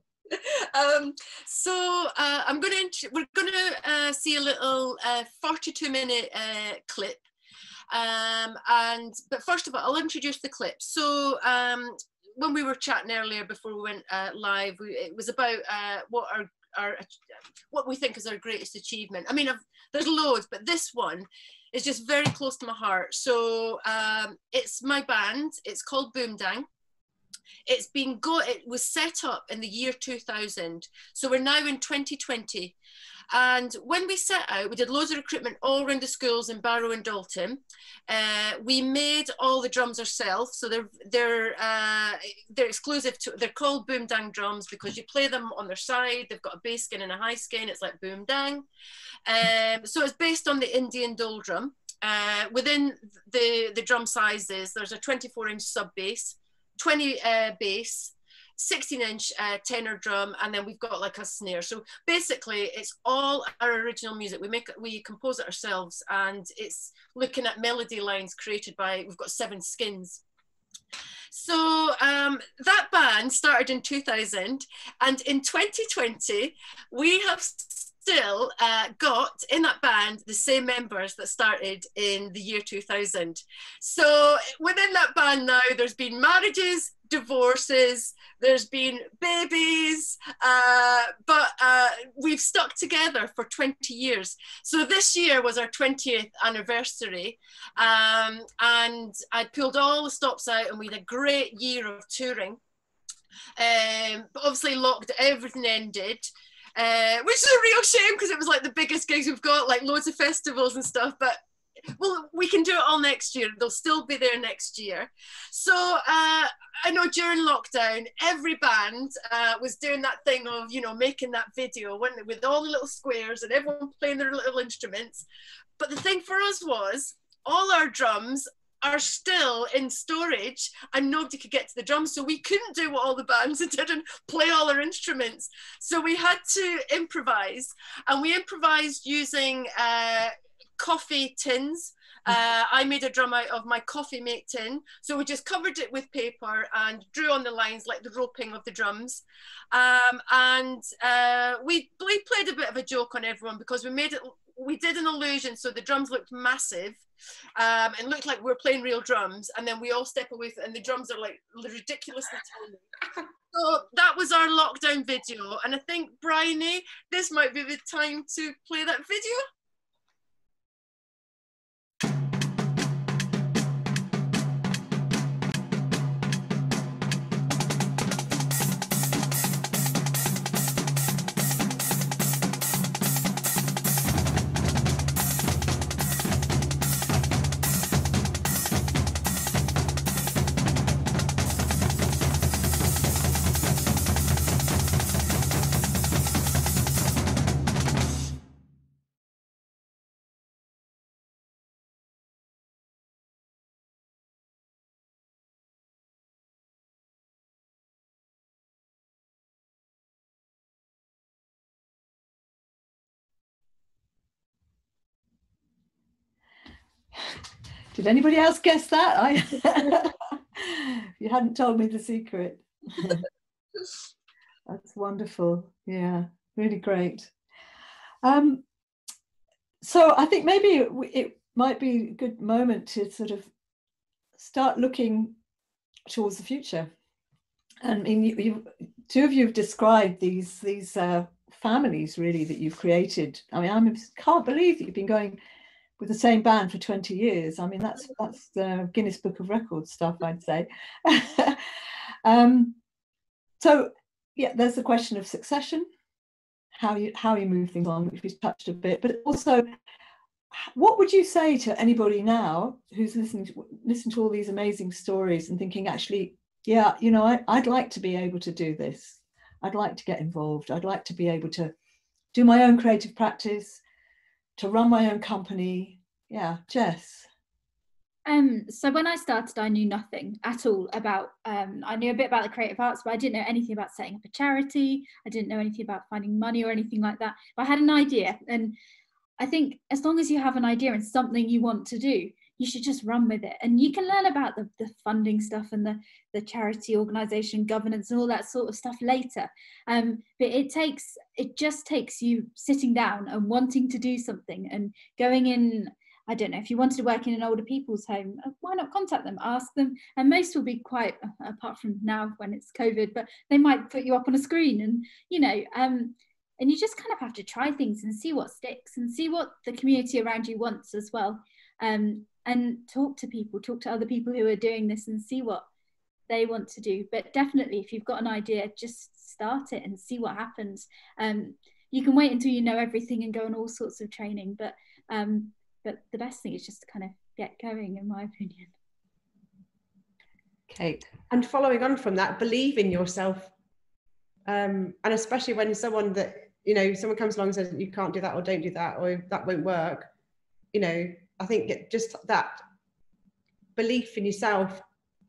um, so uh, I'm going to we're going to uh, see a little uh, 42 minute uh, clip. Um, and but first of all, I'll introduce the clip. So um, when we were chatting earlier before we went uh, live, we, it was about uh, what our our what we think is our greatest achievement. I mean, I've, there's loads, but this one is just very close to my heart. So um, it's my band. It's called Boom Dang. It's been go. It was set up in the year 2000. So we're now in 2020. And when we set out, we did loads of recruitment all around the schools in Barrow and Dalton. Uh, we made all the drums ourselves, so they're they're uh, they're exclusive to. They're called boom dang drums because you play them on their side. They've got a bass skin and a high skin. It's like boom dang. Um, so it's based on the Indian dhol drum. Uh, within the the drum sizes, there's a 24 inch sub bass, 20 uh, bass, 16 inch uh, tenor drum, and then we've got like a snare. So basically, it's all our original music. We make it, we compose it ourselves, and it's looking at melody lines created by. We've got seven skins. So um, that band started in 2000, and in 2020, we have still uh, got in that band the same members that started in the year 2000. So within that band now, there's been marriages, divorces, there's been babies, uh, but uh, we've stuck together for 20 years. So this year was our 20th anniversary, um, and I pulled all the stops out, and we had a great year of touring. Um, but obviously, locked everything ended. Uh, which is a real shame because it was like the biggest gigs we've got, like loads of festivals and stuff. But well, we can do it all next year. They'll still be there next year. So uh, I know during lockdown, every band uh, was doing that thing of, you know, making that video with all the little squares and everyone playing their little instruments. But the thing for us was all our drums are still in storage and nobody could get to the drums. So we couldn't do what all the bands [LAUGHS] did and play all our instruments. So we had to improvise and we improvised using uh, coffee tins. Uh, I made a drum out of my coffee mate tin. So we just covered it with paper and drew on the lines like the roping of the drums. Um, and uh, we, we played a bit of a joke on everyone because we made it we did an illusion so the drums looked massive um, and looked like we are playing real drums and then we all step away and the drums are like ridiculously tiny [LAUGHS] so that was our lockdown video and i think bryony this might be the time to play that video Did anybody else guess that? I [LAUGHS] you hadn't told me the secret. [LAUGHS] That's wonderful. Yeah, really great. Um, so I think maybe it, it might be a good moment to sort of start looking towards the future. And I mean, you, you two of you have described these these uh, families really that you've created. I mean, I can't believe that you've been going with the same band for 20 years. I mean, that's that's the Guinness Book of Records stuff, I'd say. [LAUGHS] um, so yeah, there's the question of succession, how you how you move things on, which we've touched a bit, but also what would you say to anybody now who's listening to listen to all these amazing stories and thinking actually yeah you know I, i'd like to be able to do this i'd like to get involved i'd like to be able to do my own creative practice to run my own company. Yeah, Jess. Um, so when I started, I knew nothing at all about. Um, I knew a bit about the creative arts, but I didn't know anything about setting up a charity. I didn't know anything about finding money or anything like that. But I had an idea, and I think as long as you have an idea and something you want to do, you should just run with it. And you can learn about the, the funding stuff and the, the charity organization governance and all that sort of stuff later. Um, but it takes, it just takes you sitting down and wanting to do something and going in I don't know, if you wanted to work in an older people's home, uh, why not contact them, ask them? And most will be quite, uh, apart from now when it's COVID, but they might put you up on a screen and, you know, um, and you just kind of have to try things and see what sticks and see what the community around you wants as well. Um, and talk to people, talk to other people who are doing this and see what they want to do. But definitely, if you've got an idea, just start it and see what happens. Um, you can wait until you know everything and go on all sorts of training, but um, but the best thing is just to kind of get going, in my opinion. Kate. And following on from that, believe in yourself. Um, and especially when someone that, you know, someone comes along and says, you can't do that or don't do that or that won't work, you know, I think just that belief in yourself,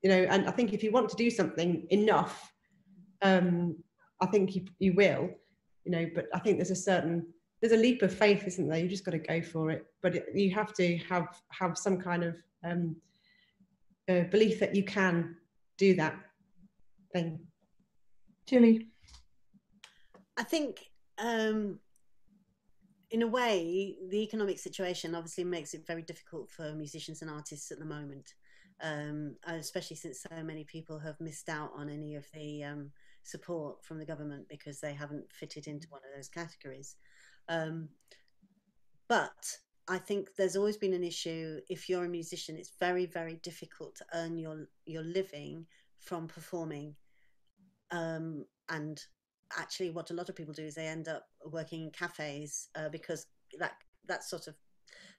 you know, and I think if you want to do something enough, um, I think you, you will, you know, but I think there's a certain, there's a leap of faith, isn't there? You just got to go for it, but it, you have to have, have some kind of um, uh, belief that you can do that thing. Jilly? I think um, in a way, the economic situation obviously makes it very difficult for musicians and artists at the moment, um, especially since so many people have missed out on any of the um, support from the government because they haven't fitted into one of those categories. Um, but I think there's always been an issue. If you're a musician, it's very, very difficult to earn your your living from performing, um, and actually what a lot of people do is they end up working in cafes uh, because that that sort of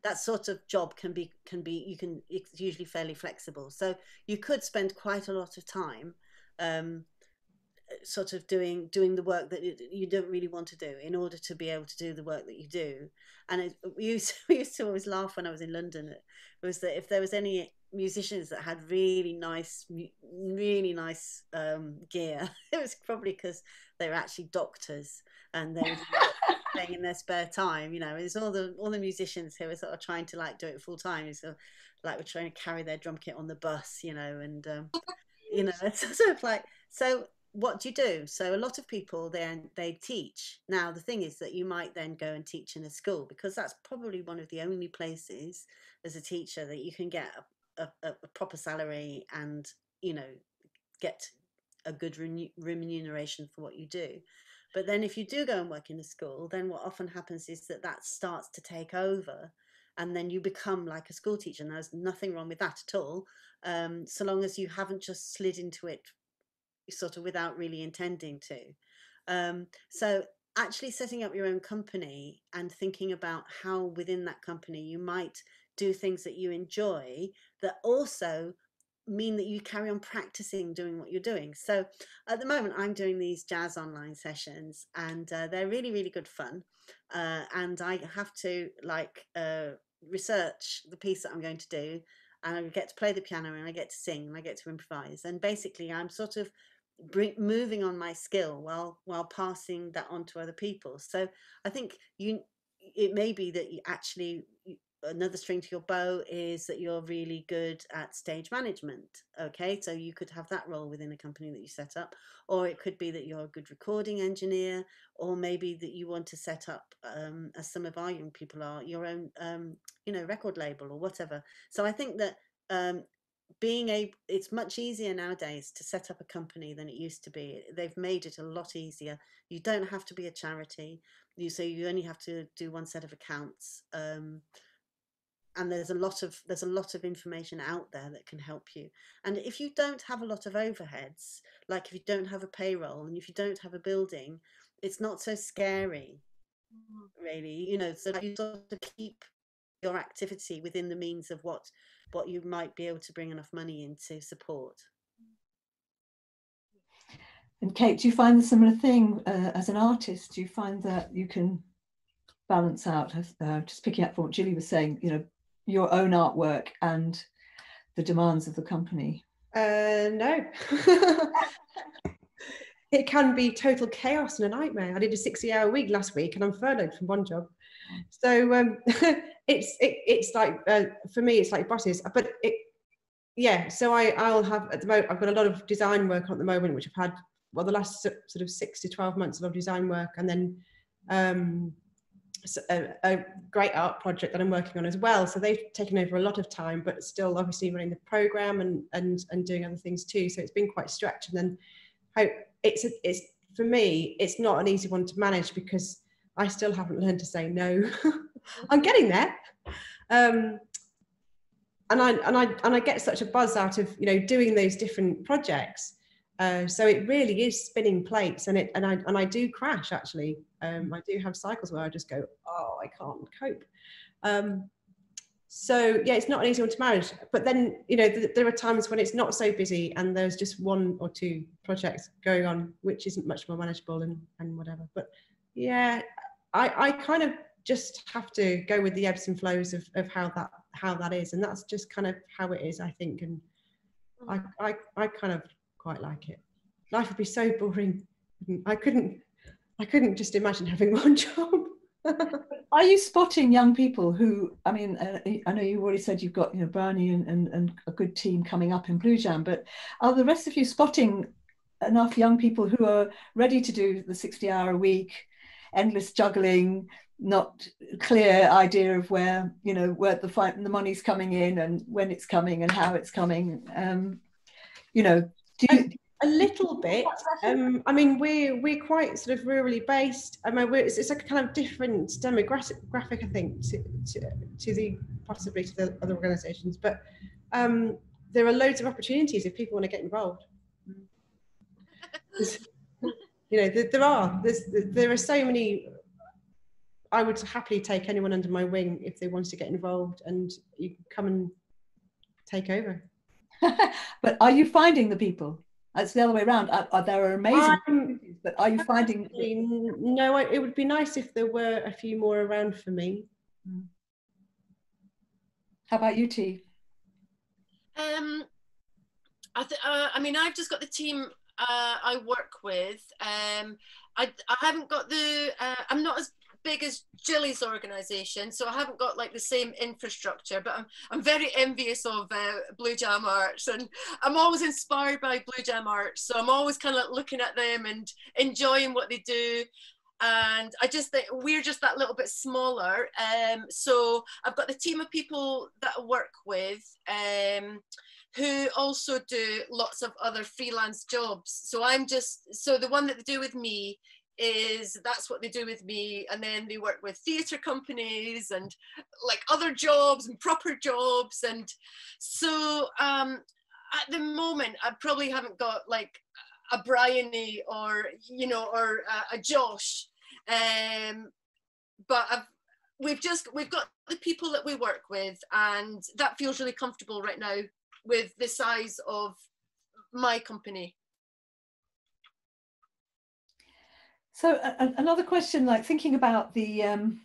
that sort of job can be can be you can it's usually fairly flexible. So you could spend quite a lot of time um, sort of doing doing the work that you don't really want to do in order to be able to do the work that you do. And it, we used [LAUGHS] we used to always laugh when I was in London it was that if there was any musicians that had really nice, really nice um, gear. [LAUGHS] It was probably because they were actually doctors and they were playing [LAUGHS] in their spare time. You know, it's all the all the musicians who were sort of trying to like do it full time. So like we're trying to carry their drum kit on the bus, you know, and um, you know, [LAUGHS] it's sort of like so. What do you do? So a lot of people then they teach. Now the thing is that you might then go and teach in a school because that's probably one of the only places as a teacher that you can get a, a, a proper salary and you know get a good remuneration for what you do. But then if you do go and work in a school, then what often happens is that that starts to take over and then you become like a school teacher and there's nothing wrong with that at all um, so long as you haven't just slid into it sort of without really intending to um, so actually setting up your own company and thinking about how within that company you might do things that you enjoy that also mean that you carry on practicing doing what you're doing. So at the moment, I'm doing these jazz online sessions, and uh, they're really, really good fun. Uh, and I have to like uh, research the piece that I'm going to do, and I get to play the piano, and I get to sing, and I get to improvise. And basically, I'm sort of moving on my skill while while passing that on to other people. So I think you it may be that you actually another string to your bow is that you're really good at stage management okay? So you could have that role within a company that you set up or it could be that you're a good recording engineer or maybe that you want to set up um, as some of our young people are your own um, you know record label or whatever. So i think that um, being a it's much easier nowadays to set up a company than it used to be. They've made it a lot easier. You don't have to be a charity. You say you only have to do one set of accounts um, and there's a lot of there's a lot of information out there that can help you. And if you don't have a lot of overheads like if you don't have a payroll and if you don't have a building it's not so scary mm. really you know so you sort of keep your activity within the means of what what you might be able to bring enough money in to support. And kate do you find the similar thing uh, as an artist? Do you find that you can balance out uh, just picking up from what Jilly was saying you know your own artwork and the demands of the company? Uh, no. [LAUGHS] it can be total chaos and a nightmare. I did a 60 hour week last week and I'm furloughed from one job. So um, [LAUGHS] it's it, it's like uh, for me it's like bosses, but it yeah. So I I'll have at the moment I've got a lot of design work on at the moment, which I've had well the last sort of six to twelve months of design work, and then um, a, a, great art project that I'm working on as well. So they've taken over a lot of time, but still obviously running the program and and and doing other things too. So it's been quite stretched. And then how it's a, it's for me, it's not an easy one to manage because I still haven't learned to say no. [LAUGHS] I'm getting there. Um, and I and I and I get such a buzz out of you know doing those different projects uh, so it really is spinning plates, and it and I and I do crash actually. Um, I do have cycles where I just go, oh, I can't cope. Um, so yeah, it's not an easy one to manage. But then you know th- there are times when it's not so busy, and there's just one or two projects going on, which isn't much more manageable and and whatever. But yeah, I I kind of just have to go with the ebbs and flows of, of how that how that is, and that's just kind of how it is, I think. And I I, I kind of quite like it. Life would be so boring. I couldn't. I couldn't just imagine having [LAUGHS] one job. Are you spotting young people who? I mean, uh, I know you've already said you've got you know Bernie and, and, and a good team coming up in BlueJam, but are the rest of you spotting enough young people who are ready to do the sixty-hour a week, endless juggling, not clear idea of where you know where the the money's coming in and when it's coming and how it's coming. Um, you know, you, a little bit. Um, I mean, we're we're quite sort of rurally based. I mean, it's, it's a kind of different demographic, graphic, I think, to, to, to the possibly to the other organisations. But um, there are loads of opportunities if people want to get involved. you know, there, there are. There's, there are so many. I would happily take anyone under my wing if they wanted to get involved, and you come and take over. [LAUGHS] but are you finding the people? It's the other way around. Are, are there amazing, um, but are you finding? No, it would be nice if there were a few more around for me. How about you, T? Um, I, th- uh, I mean, I've just got the team uh, I work with. Um, I, I haven't got the, uh, I'm not as big as Jilly's organization, so I haven't got like the same infrastructure, but I'm, I'm very envious of uh, BlueJam Arts and I'm always inspired by BlueJam Arts. So I'm always kind of looking at them and enjoying what they do. And I just think we're just that little bit smaller. Um, so I've got the team of people that I work with. Um, who also do lots of other freelance jobs. So I'm just, so the one that they do with me is that's what they do with me. And then they work with theatre companies and like other jobs and proper jobs. And so um, at the moment, I probably haven't got like a Bryony or, you know, or a, a Josh. Um, but I've, we've just, we've got the people that we work with and that feels really comfortable right now with the size of my company. So uh, another question, like thinking about the um,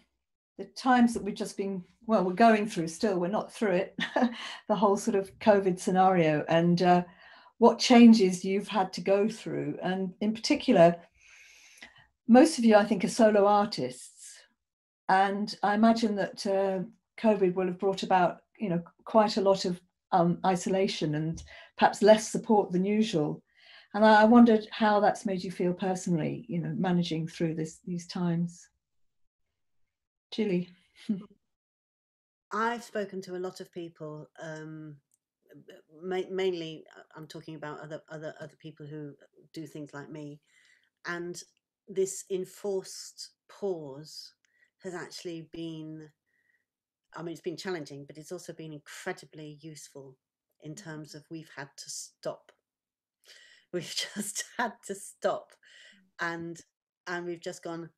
the times that we've just been, well, we're going through still, we're not through it, [LAUGHS] the whole sort of COVID scenario and uh, what changes you've had to go through. And in particular, most of you, I think, are solo artists. And I imagine that uh, COVID will have brought about, you know, quite a lot of um, isolation and perhaps less support than usual. And I, I wondered how that's made you feel personally, you know, managing through this these times. Jilly. [LAUGHS] I've spoken to a lot of people. Um, ma- mainly, uh, I'm talking about other other other people who do things like me, and this enforced pause has actually been I mean, it's been challenging, but it's also been incredibly useful in terms of we've had to stop. [LAUGHS] We've just [LAUGHS] had to stop, and and we've just gone,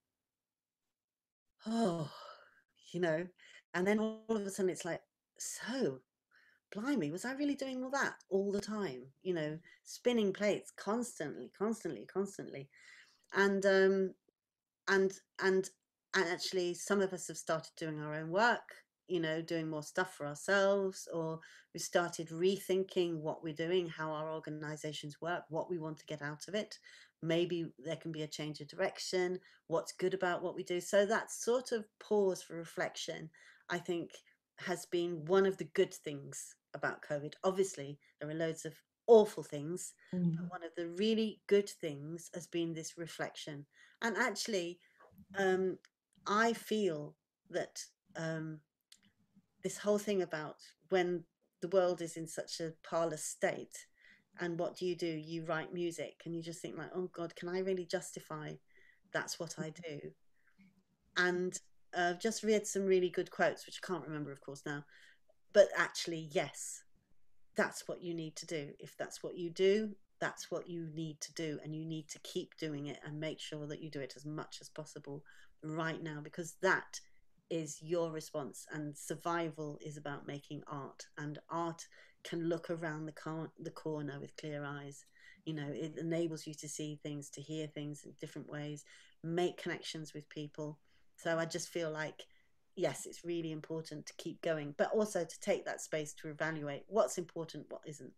oh, you know, and then all of a sudden it's like, so, blimey, was I really doing all that all the time? You know, spinning plates constantly, constantly, constantly, and um, and and and actually, some of us have started doing our own work you know, doing more stuff for ourselves, or we started rethinking what we're doing, how our organizations work, what we want to get out of it. Maybe there can be a change of direction, what's good about what we do. So that sort of pause for reflection, I think, has been one of the good things about COVID. Obviously, there are loads of awful things, Mm. but one of the really good things has been this reflection. And actually, um, I feel that um, this whole thing about when the world is in such a parlous state and what do you do? You write music and you just think like oh god can i really justify that's what i do? And i've just read some really good quotes which i can't remember of course now but actually yes that's what you need to do. If that's what you do that's what you need to do and you need to keep doing it and make sure that you do it as much as possible right now because that is your response and survival is about making art and art can look around the, cor- the corner with clear eyes you know it enables you to see things to hear things in different ways make connections with people so i just feel like yes it's really important to keep going but also to take that space to evaluate what's important what isn't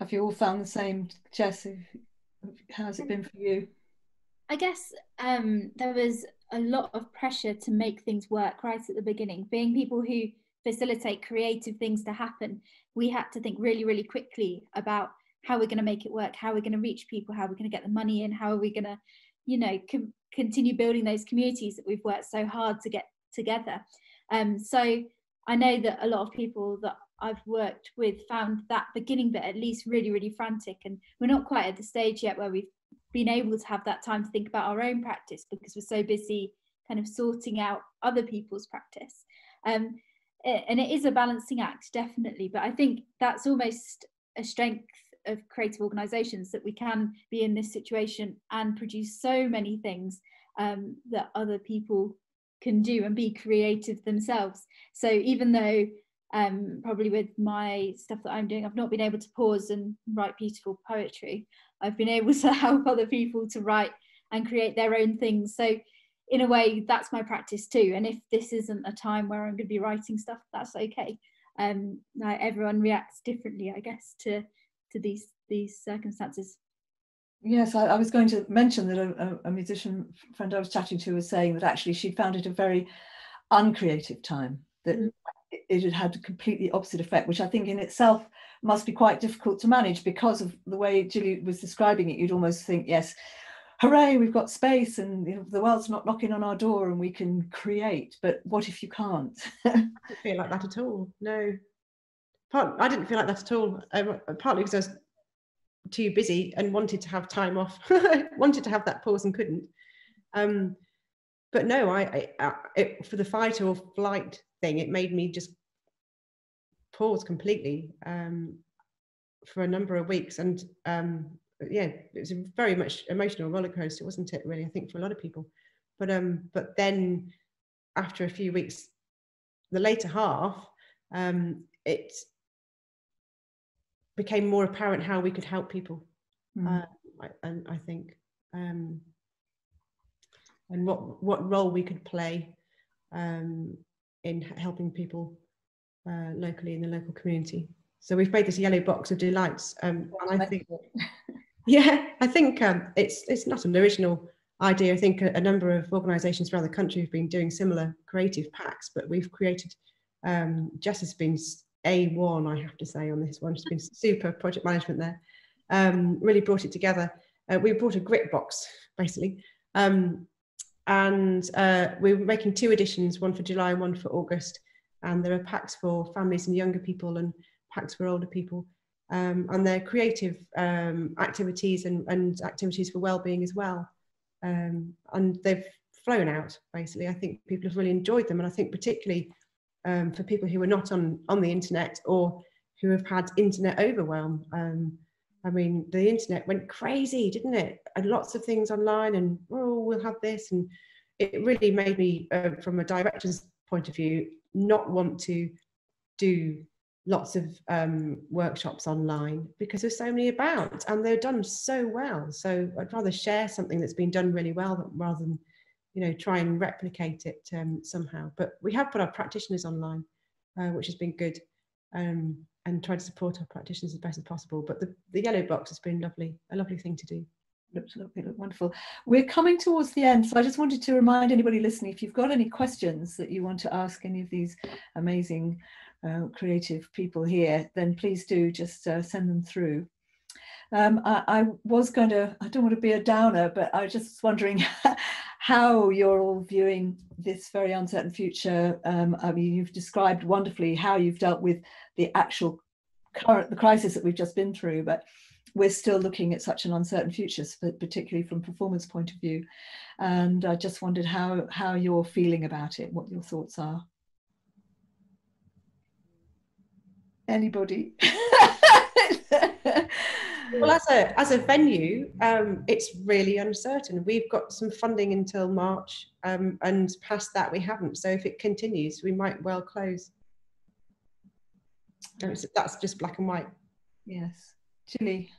Have you all found the same, Jess? How's it been for you? I guess um, there was a lot of pressure to make things work right at the beginning. Being people who facilitate creative things to happen, we had to think really, really quickly about how we're going to make it work, how we're going to reach people, how we're going to get the money in, how are we going to, you know, com- continue building those communities that we've worked so hard to get together. Um, so I know that a lot of people that I've worked with found that beginning bit at least really, really frantic. And we're not quite at the stage yet where we've been able to have that time to think about our own practice because we're so busy kind of sorting out other people's practice. Um, and it is a balancing act, definitely. But I think that's almost a strength of creative organizations that we can be in this situation and produce so many things um, that other people can do and be creative themselves. So even though um, probably with my stuff that I'm doing, I've not been able to pause and write beautiful poetry. I've been able to [LAUGHS] help other people to write and create their own things. So in a way, that's my practice too. And if this isn't a time where I'm going to be writing stuff, that's okay. um, everyone reacts differently, I guess, to to these these circumstances. Yes, I, I was going to mention that a, a, musician friend I was chatting to was saying that actually she found it a very uncreative time. That mm. It had had a completely opposite effect, which I think in itself must be quite difficult to manage because of the way Jilly was describing it. You'd almost think, yes, hooray, we've got space and you know, the world's not knocking on our door and we can create. But what if you can't? I [LAUGHS] didn't feel like that at all. No. Part, I didn't feel like that at all. Um, partly because I was too busy and wanted to have time off, [LAUGHS] wanted to have that pause and couldn't. Um, but no, I, I, I it, for the fight or flight thing, it made me just pause completely um, for a number of weeks. And um, yeah, it was a very much emotional roller coaster, wasn't it? Really, I think for a lot of people. But um, but then after a few weeks, the later half, um, it became more apparent how we could help people. Mm. Uh, I, and I think, um, and what what role we could play um, in helping people uh, locally in the local community. So we've made this yellow box of delights, um, and I think [LAUGHS] yeah, I think um, it's it's not an original idea. I think a, a, number of organisations around the country have been doing similar creative packs, but we've created. Um, Jess has been a1, I have to say, on this one. She's been [LAUGHS] super project management there. Um, really brought it together. Uh, we brought a grit box basically, um, and uh, we're making two editions, one for July and one for August. And there are packs for families and younger people and packs for older people um, and their creative um, activities and, and, activities for well-being as well. Um, and they've flown out basically. I think people have really enjoyed them, and I think particularly um, for people who are not on on the internet or who have had internet overwhelm. I mean, the internet went crazy, didn't it? And lots of things online, and oh, we'll have this, and it really made me, uh, from a director's point of view, not want to do lots of um, workshops online because there's so many about and they're done so well. So I'd rather share something that's been done really well rather than, you know, try and replicate it um, somehow. But we have put our practitioners online, uh, which has been good, um, and try to support our practitioners as best as possible. But the, the yellow box has been lovely, a lovely thing to do. Looks lovely, wonderful. We're coming towards the end, so I just wanted to remind anybody listening, if you've got any questions that you want to ask any of these amazing uh, creative people here, then please do just uh, send them through. Um, I, I, was going to, I don't want to be a downer, but I was just wondering [LAUGHS] how you're all viewing this very uncertain future. Um, I mean, you've described wonderfully how you've dealt with the actual current, the crisis that we've just been through, but we're still looking at such an uncertain future, particularly from performance point of view. And I just wondered how, how you're feeling about it, what your thoughts are. anybody. [LAUGHS] well, as a as a venue, um, it's really uncertain. We've got some funding until March, um, and past that we haven't. So if it continues, we might well close. That's just black and white. Yes, Jilly.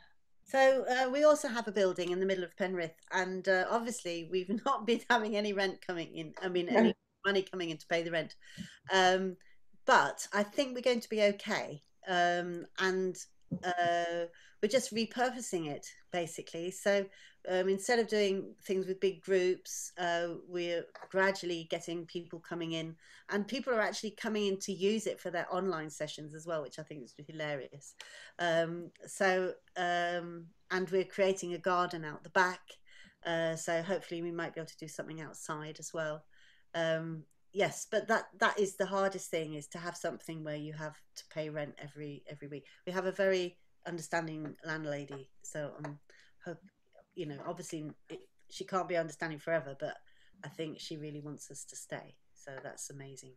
So uh, we also have a building in the middle of Penrith, and uh, obviously we've [LAUGHS] not been having any rent coming in. I mean, any money coming in to pay the rent. Um, but I think we're going to be okay. Um, and uh, we're just repurposing it basically. So um, instead of doing things with big groups, uh, we're gradually getting people coming in, and people are actually coming in to use it for their online sessions as well, which I think is hilarious. Um, so, um, and we're creating a garden out the back. Uh, so hopefully we might be able to do something outside as well. Um, yes but that that is the hardest thing is to have something where you have to pay rent every every week. We have a very understanding landlady so um hope you know obviously it, she can't be understanding forever but i think she really wants us to stay so that's amazing.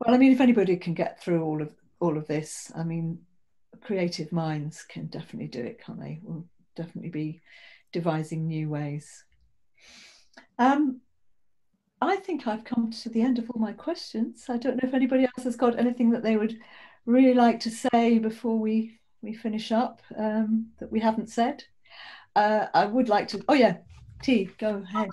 Well i mean if anybody can get through all of all of this i mean creative minds can definitely do it can't they? We'll definitely be devising new ways. Um I think I've come to the end of all my questions. I don't know if anybody else has got anything that they would really like to say before we, we finish up um, that we haven't said. Uh, I would like to, oh yeah, T, go ahead.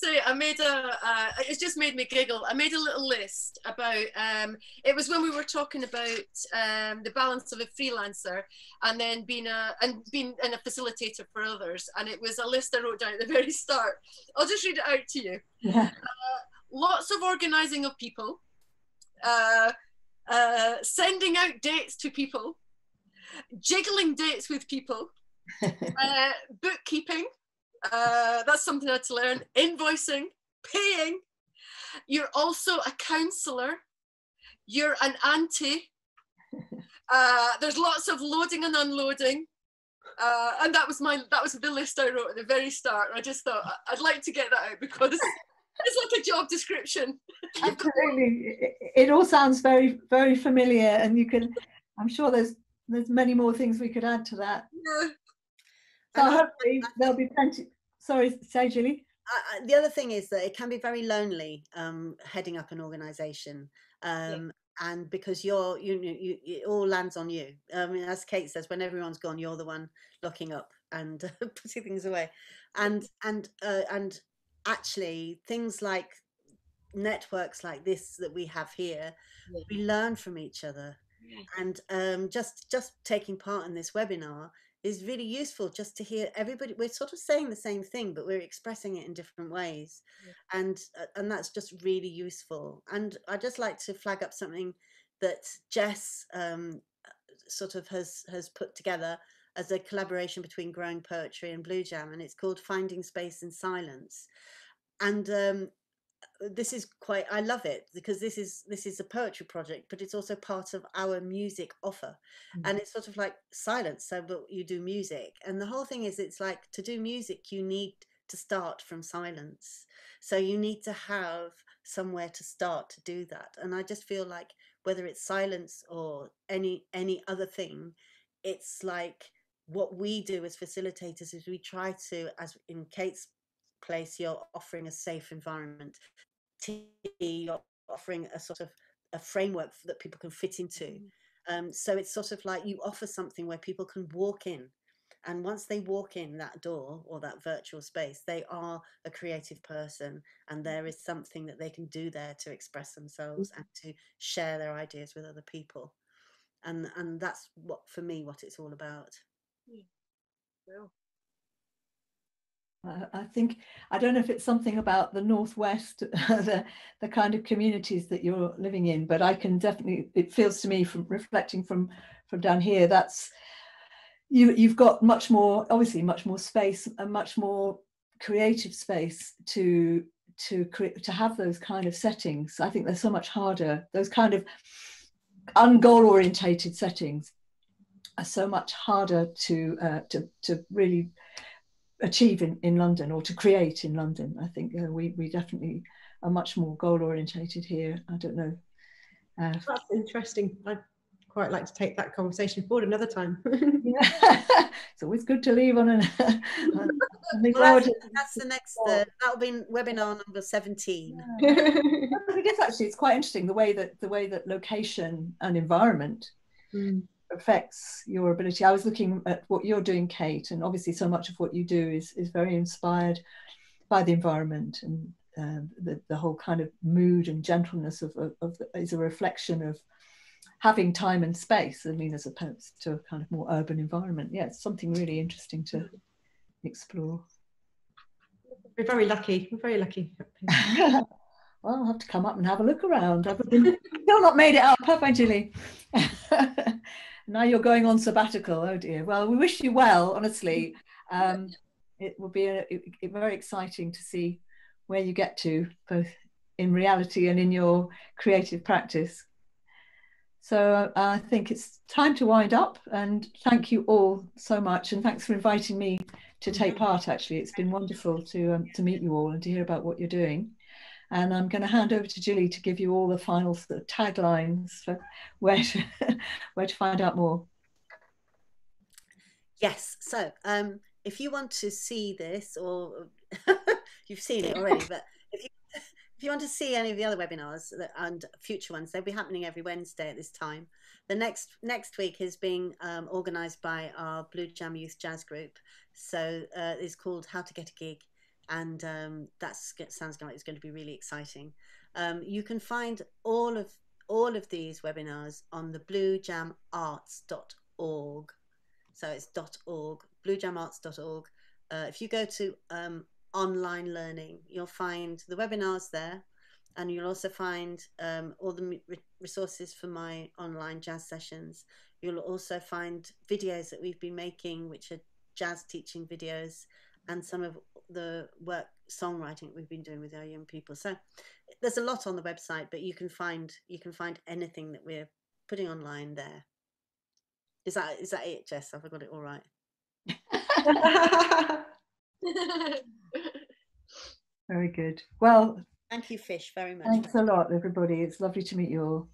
Say I made a. Uh, it's just made me giggle. I made a little list about. Um, it was when we were talking about um, the balance of a freelancer and then being a and being and a facilitator for others. And it was a list I wrote down at the [LAUGHS] very start. I'll just read it out to you. Yeah. Uh, lots of organising of people. Uh, uh, sending out dates to people, jiggling dates with people, [LAUGHS] uh, bookkeeping. Uh, that's something I had to learn. Invoicing, paying. You're also a counsellor. You're an auntie. [LAUGHS] Uh, there's lots of loading and unloading. Uh, and that was my that was the list I wrote at the very start. I just thought I'd like to get that out because [LAUGHS] it's like a job description. [LAUGHS] Absolutely, it, it all sounds very very familiar, and you can. I'm sure there's there's many more things we could add to that. Yeah. So And hopefully there'll be plenty. Sorry, say Jilly. The other thing is that it can be very lonely um, heading up an organization um, and because you're you know you, it all lands on you i mean as kate says when everyone's gone you're the one locking up and [LAUGHS] putting things away and and uh, and actually things like networks like this that we have here Yeah. we learn from each other Yeah. and um, just just taking part in this webinar is really useful just to hear everybody we're sort of saying the same thing but we're expressing it in different ways and uh, and that's just really useful and i just like to flag up something that jess um, sort of has has put together as a collaboration between growing poetry and BlueJam and it's called finding space in silence and um, this is quite i love it because this is this is a poetry project but it's also part of our music offer. And mm. it's sort of like silence so but you do music. And the whole thing is it's like to do music you need to start from silence. So you need to have somewhere to start to do that. And i just feel like whether it's silence or any any other thing it's like what we do as facilitators is we try to as in kate's place you're offering a safe environment T, you're offering a sort of a framework that people can fit into. Mm. Um, so it's sort of like you offer something where people can walk in and once they walk in that door or that virtual space they are a creative person and there is mm-hmm. something that they can do there to express themselves mm-hmm. and to share their ideas with other people. And and that's what for me what it's all about. Well, I I think I don't know if it's something about the northwest, [LAUGHS] the the kind of communities that you're living in, but I can definitely. It feels to me from reflecting from from down here that's you you've got much more obviously much more space and much more creative space to to create to have those kind of settings. I think they're so much harder. Those kind of ungoal orientated settings are so much harder to uh, to to really achieve in, in London or to create in London. I think uh, we we definitely are much more goal orientated here. I don't know. Uh, That's interesting. I'd quite like to take that conversation forward another time. [LAUGHS] yeah. [LAUGHS] it's always good to leave on an. [LAUGHS] on well, that's, that's the next uh, that'll be webinar number 17 I think it's actually it's quite interesting the way that the way that location and environment Mm. Affects your ability. I was looking at what you're doing, Kate, and obviously so much of what you do is is very inspired by the environment and uh, the the whole kind of mood and gentleness of of, of the, is a reflection of having time and space. I mean, as opposed to a kind of more urban environment. Yeah, it's something really interesting to explore. We're very lucky. We're very lucky. [LAUGHS] well, I'll have to come up and have a look around. I've [LAUGHS] still not made it up, have I, Jilly? [LAUGHS] now you're going on sabbatical. Oh dear. Well, we wish you well, honestly. [LAUGHS] Um, it will be a, it- it- very exciting to see where you get to, both in reality and in your creative practice. So uh, I think it's time to wind up and thank you all so much. And thanks for inviting me to take part, actually. It's been wonderful to, um, to meet you all and to hear about what you're doing. And I'm going to hand over to Jilly to give you all the final sort of taglines for where to, [LAUGHS] where to find out more. Yes. So, um, if you want to see this, or [LAUGHS] you've seen it already, but if you if you want to see any of the other webinars and future ones, they'll be happening every Wednesday at this time. The next next week is being um, organised by our BlueJam Youth Jazz Group. So uh, it's called How to Get a Gig, and um, that sounds like it's going to be really exciting. Um, you can find all of all of these webinars on the bluejamarts.org. So it's .org, bluejamarts.org. Uh, if you go to um, online learning, you'll find the webinars there, and you'll also find um, all the resources for my online jazz sessions. You'll also find videos that we've been making, which are jazz teaching videos, and some of the work songwriting we've been doing with our young people. So there's a lot on the website, but you can find you can find anything that we're putting online there. Is that is that it, Jess? Have I got it all right? [LAUGHS] very good. Well, thank you, Fish, very much. Thanks a lot, everybody. It's lovely to meet you all.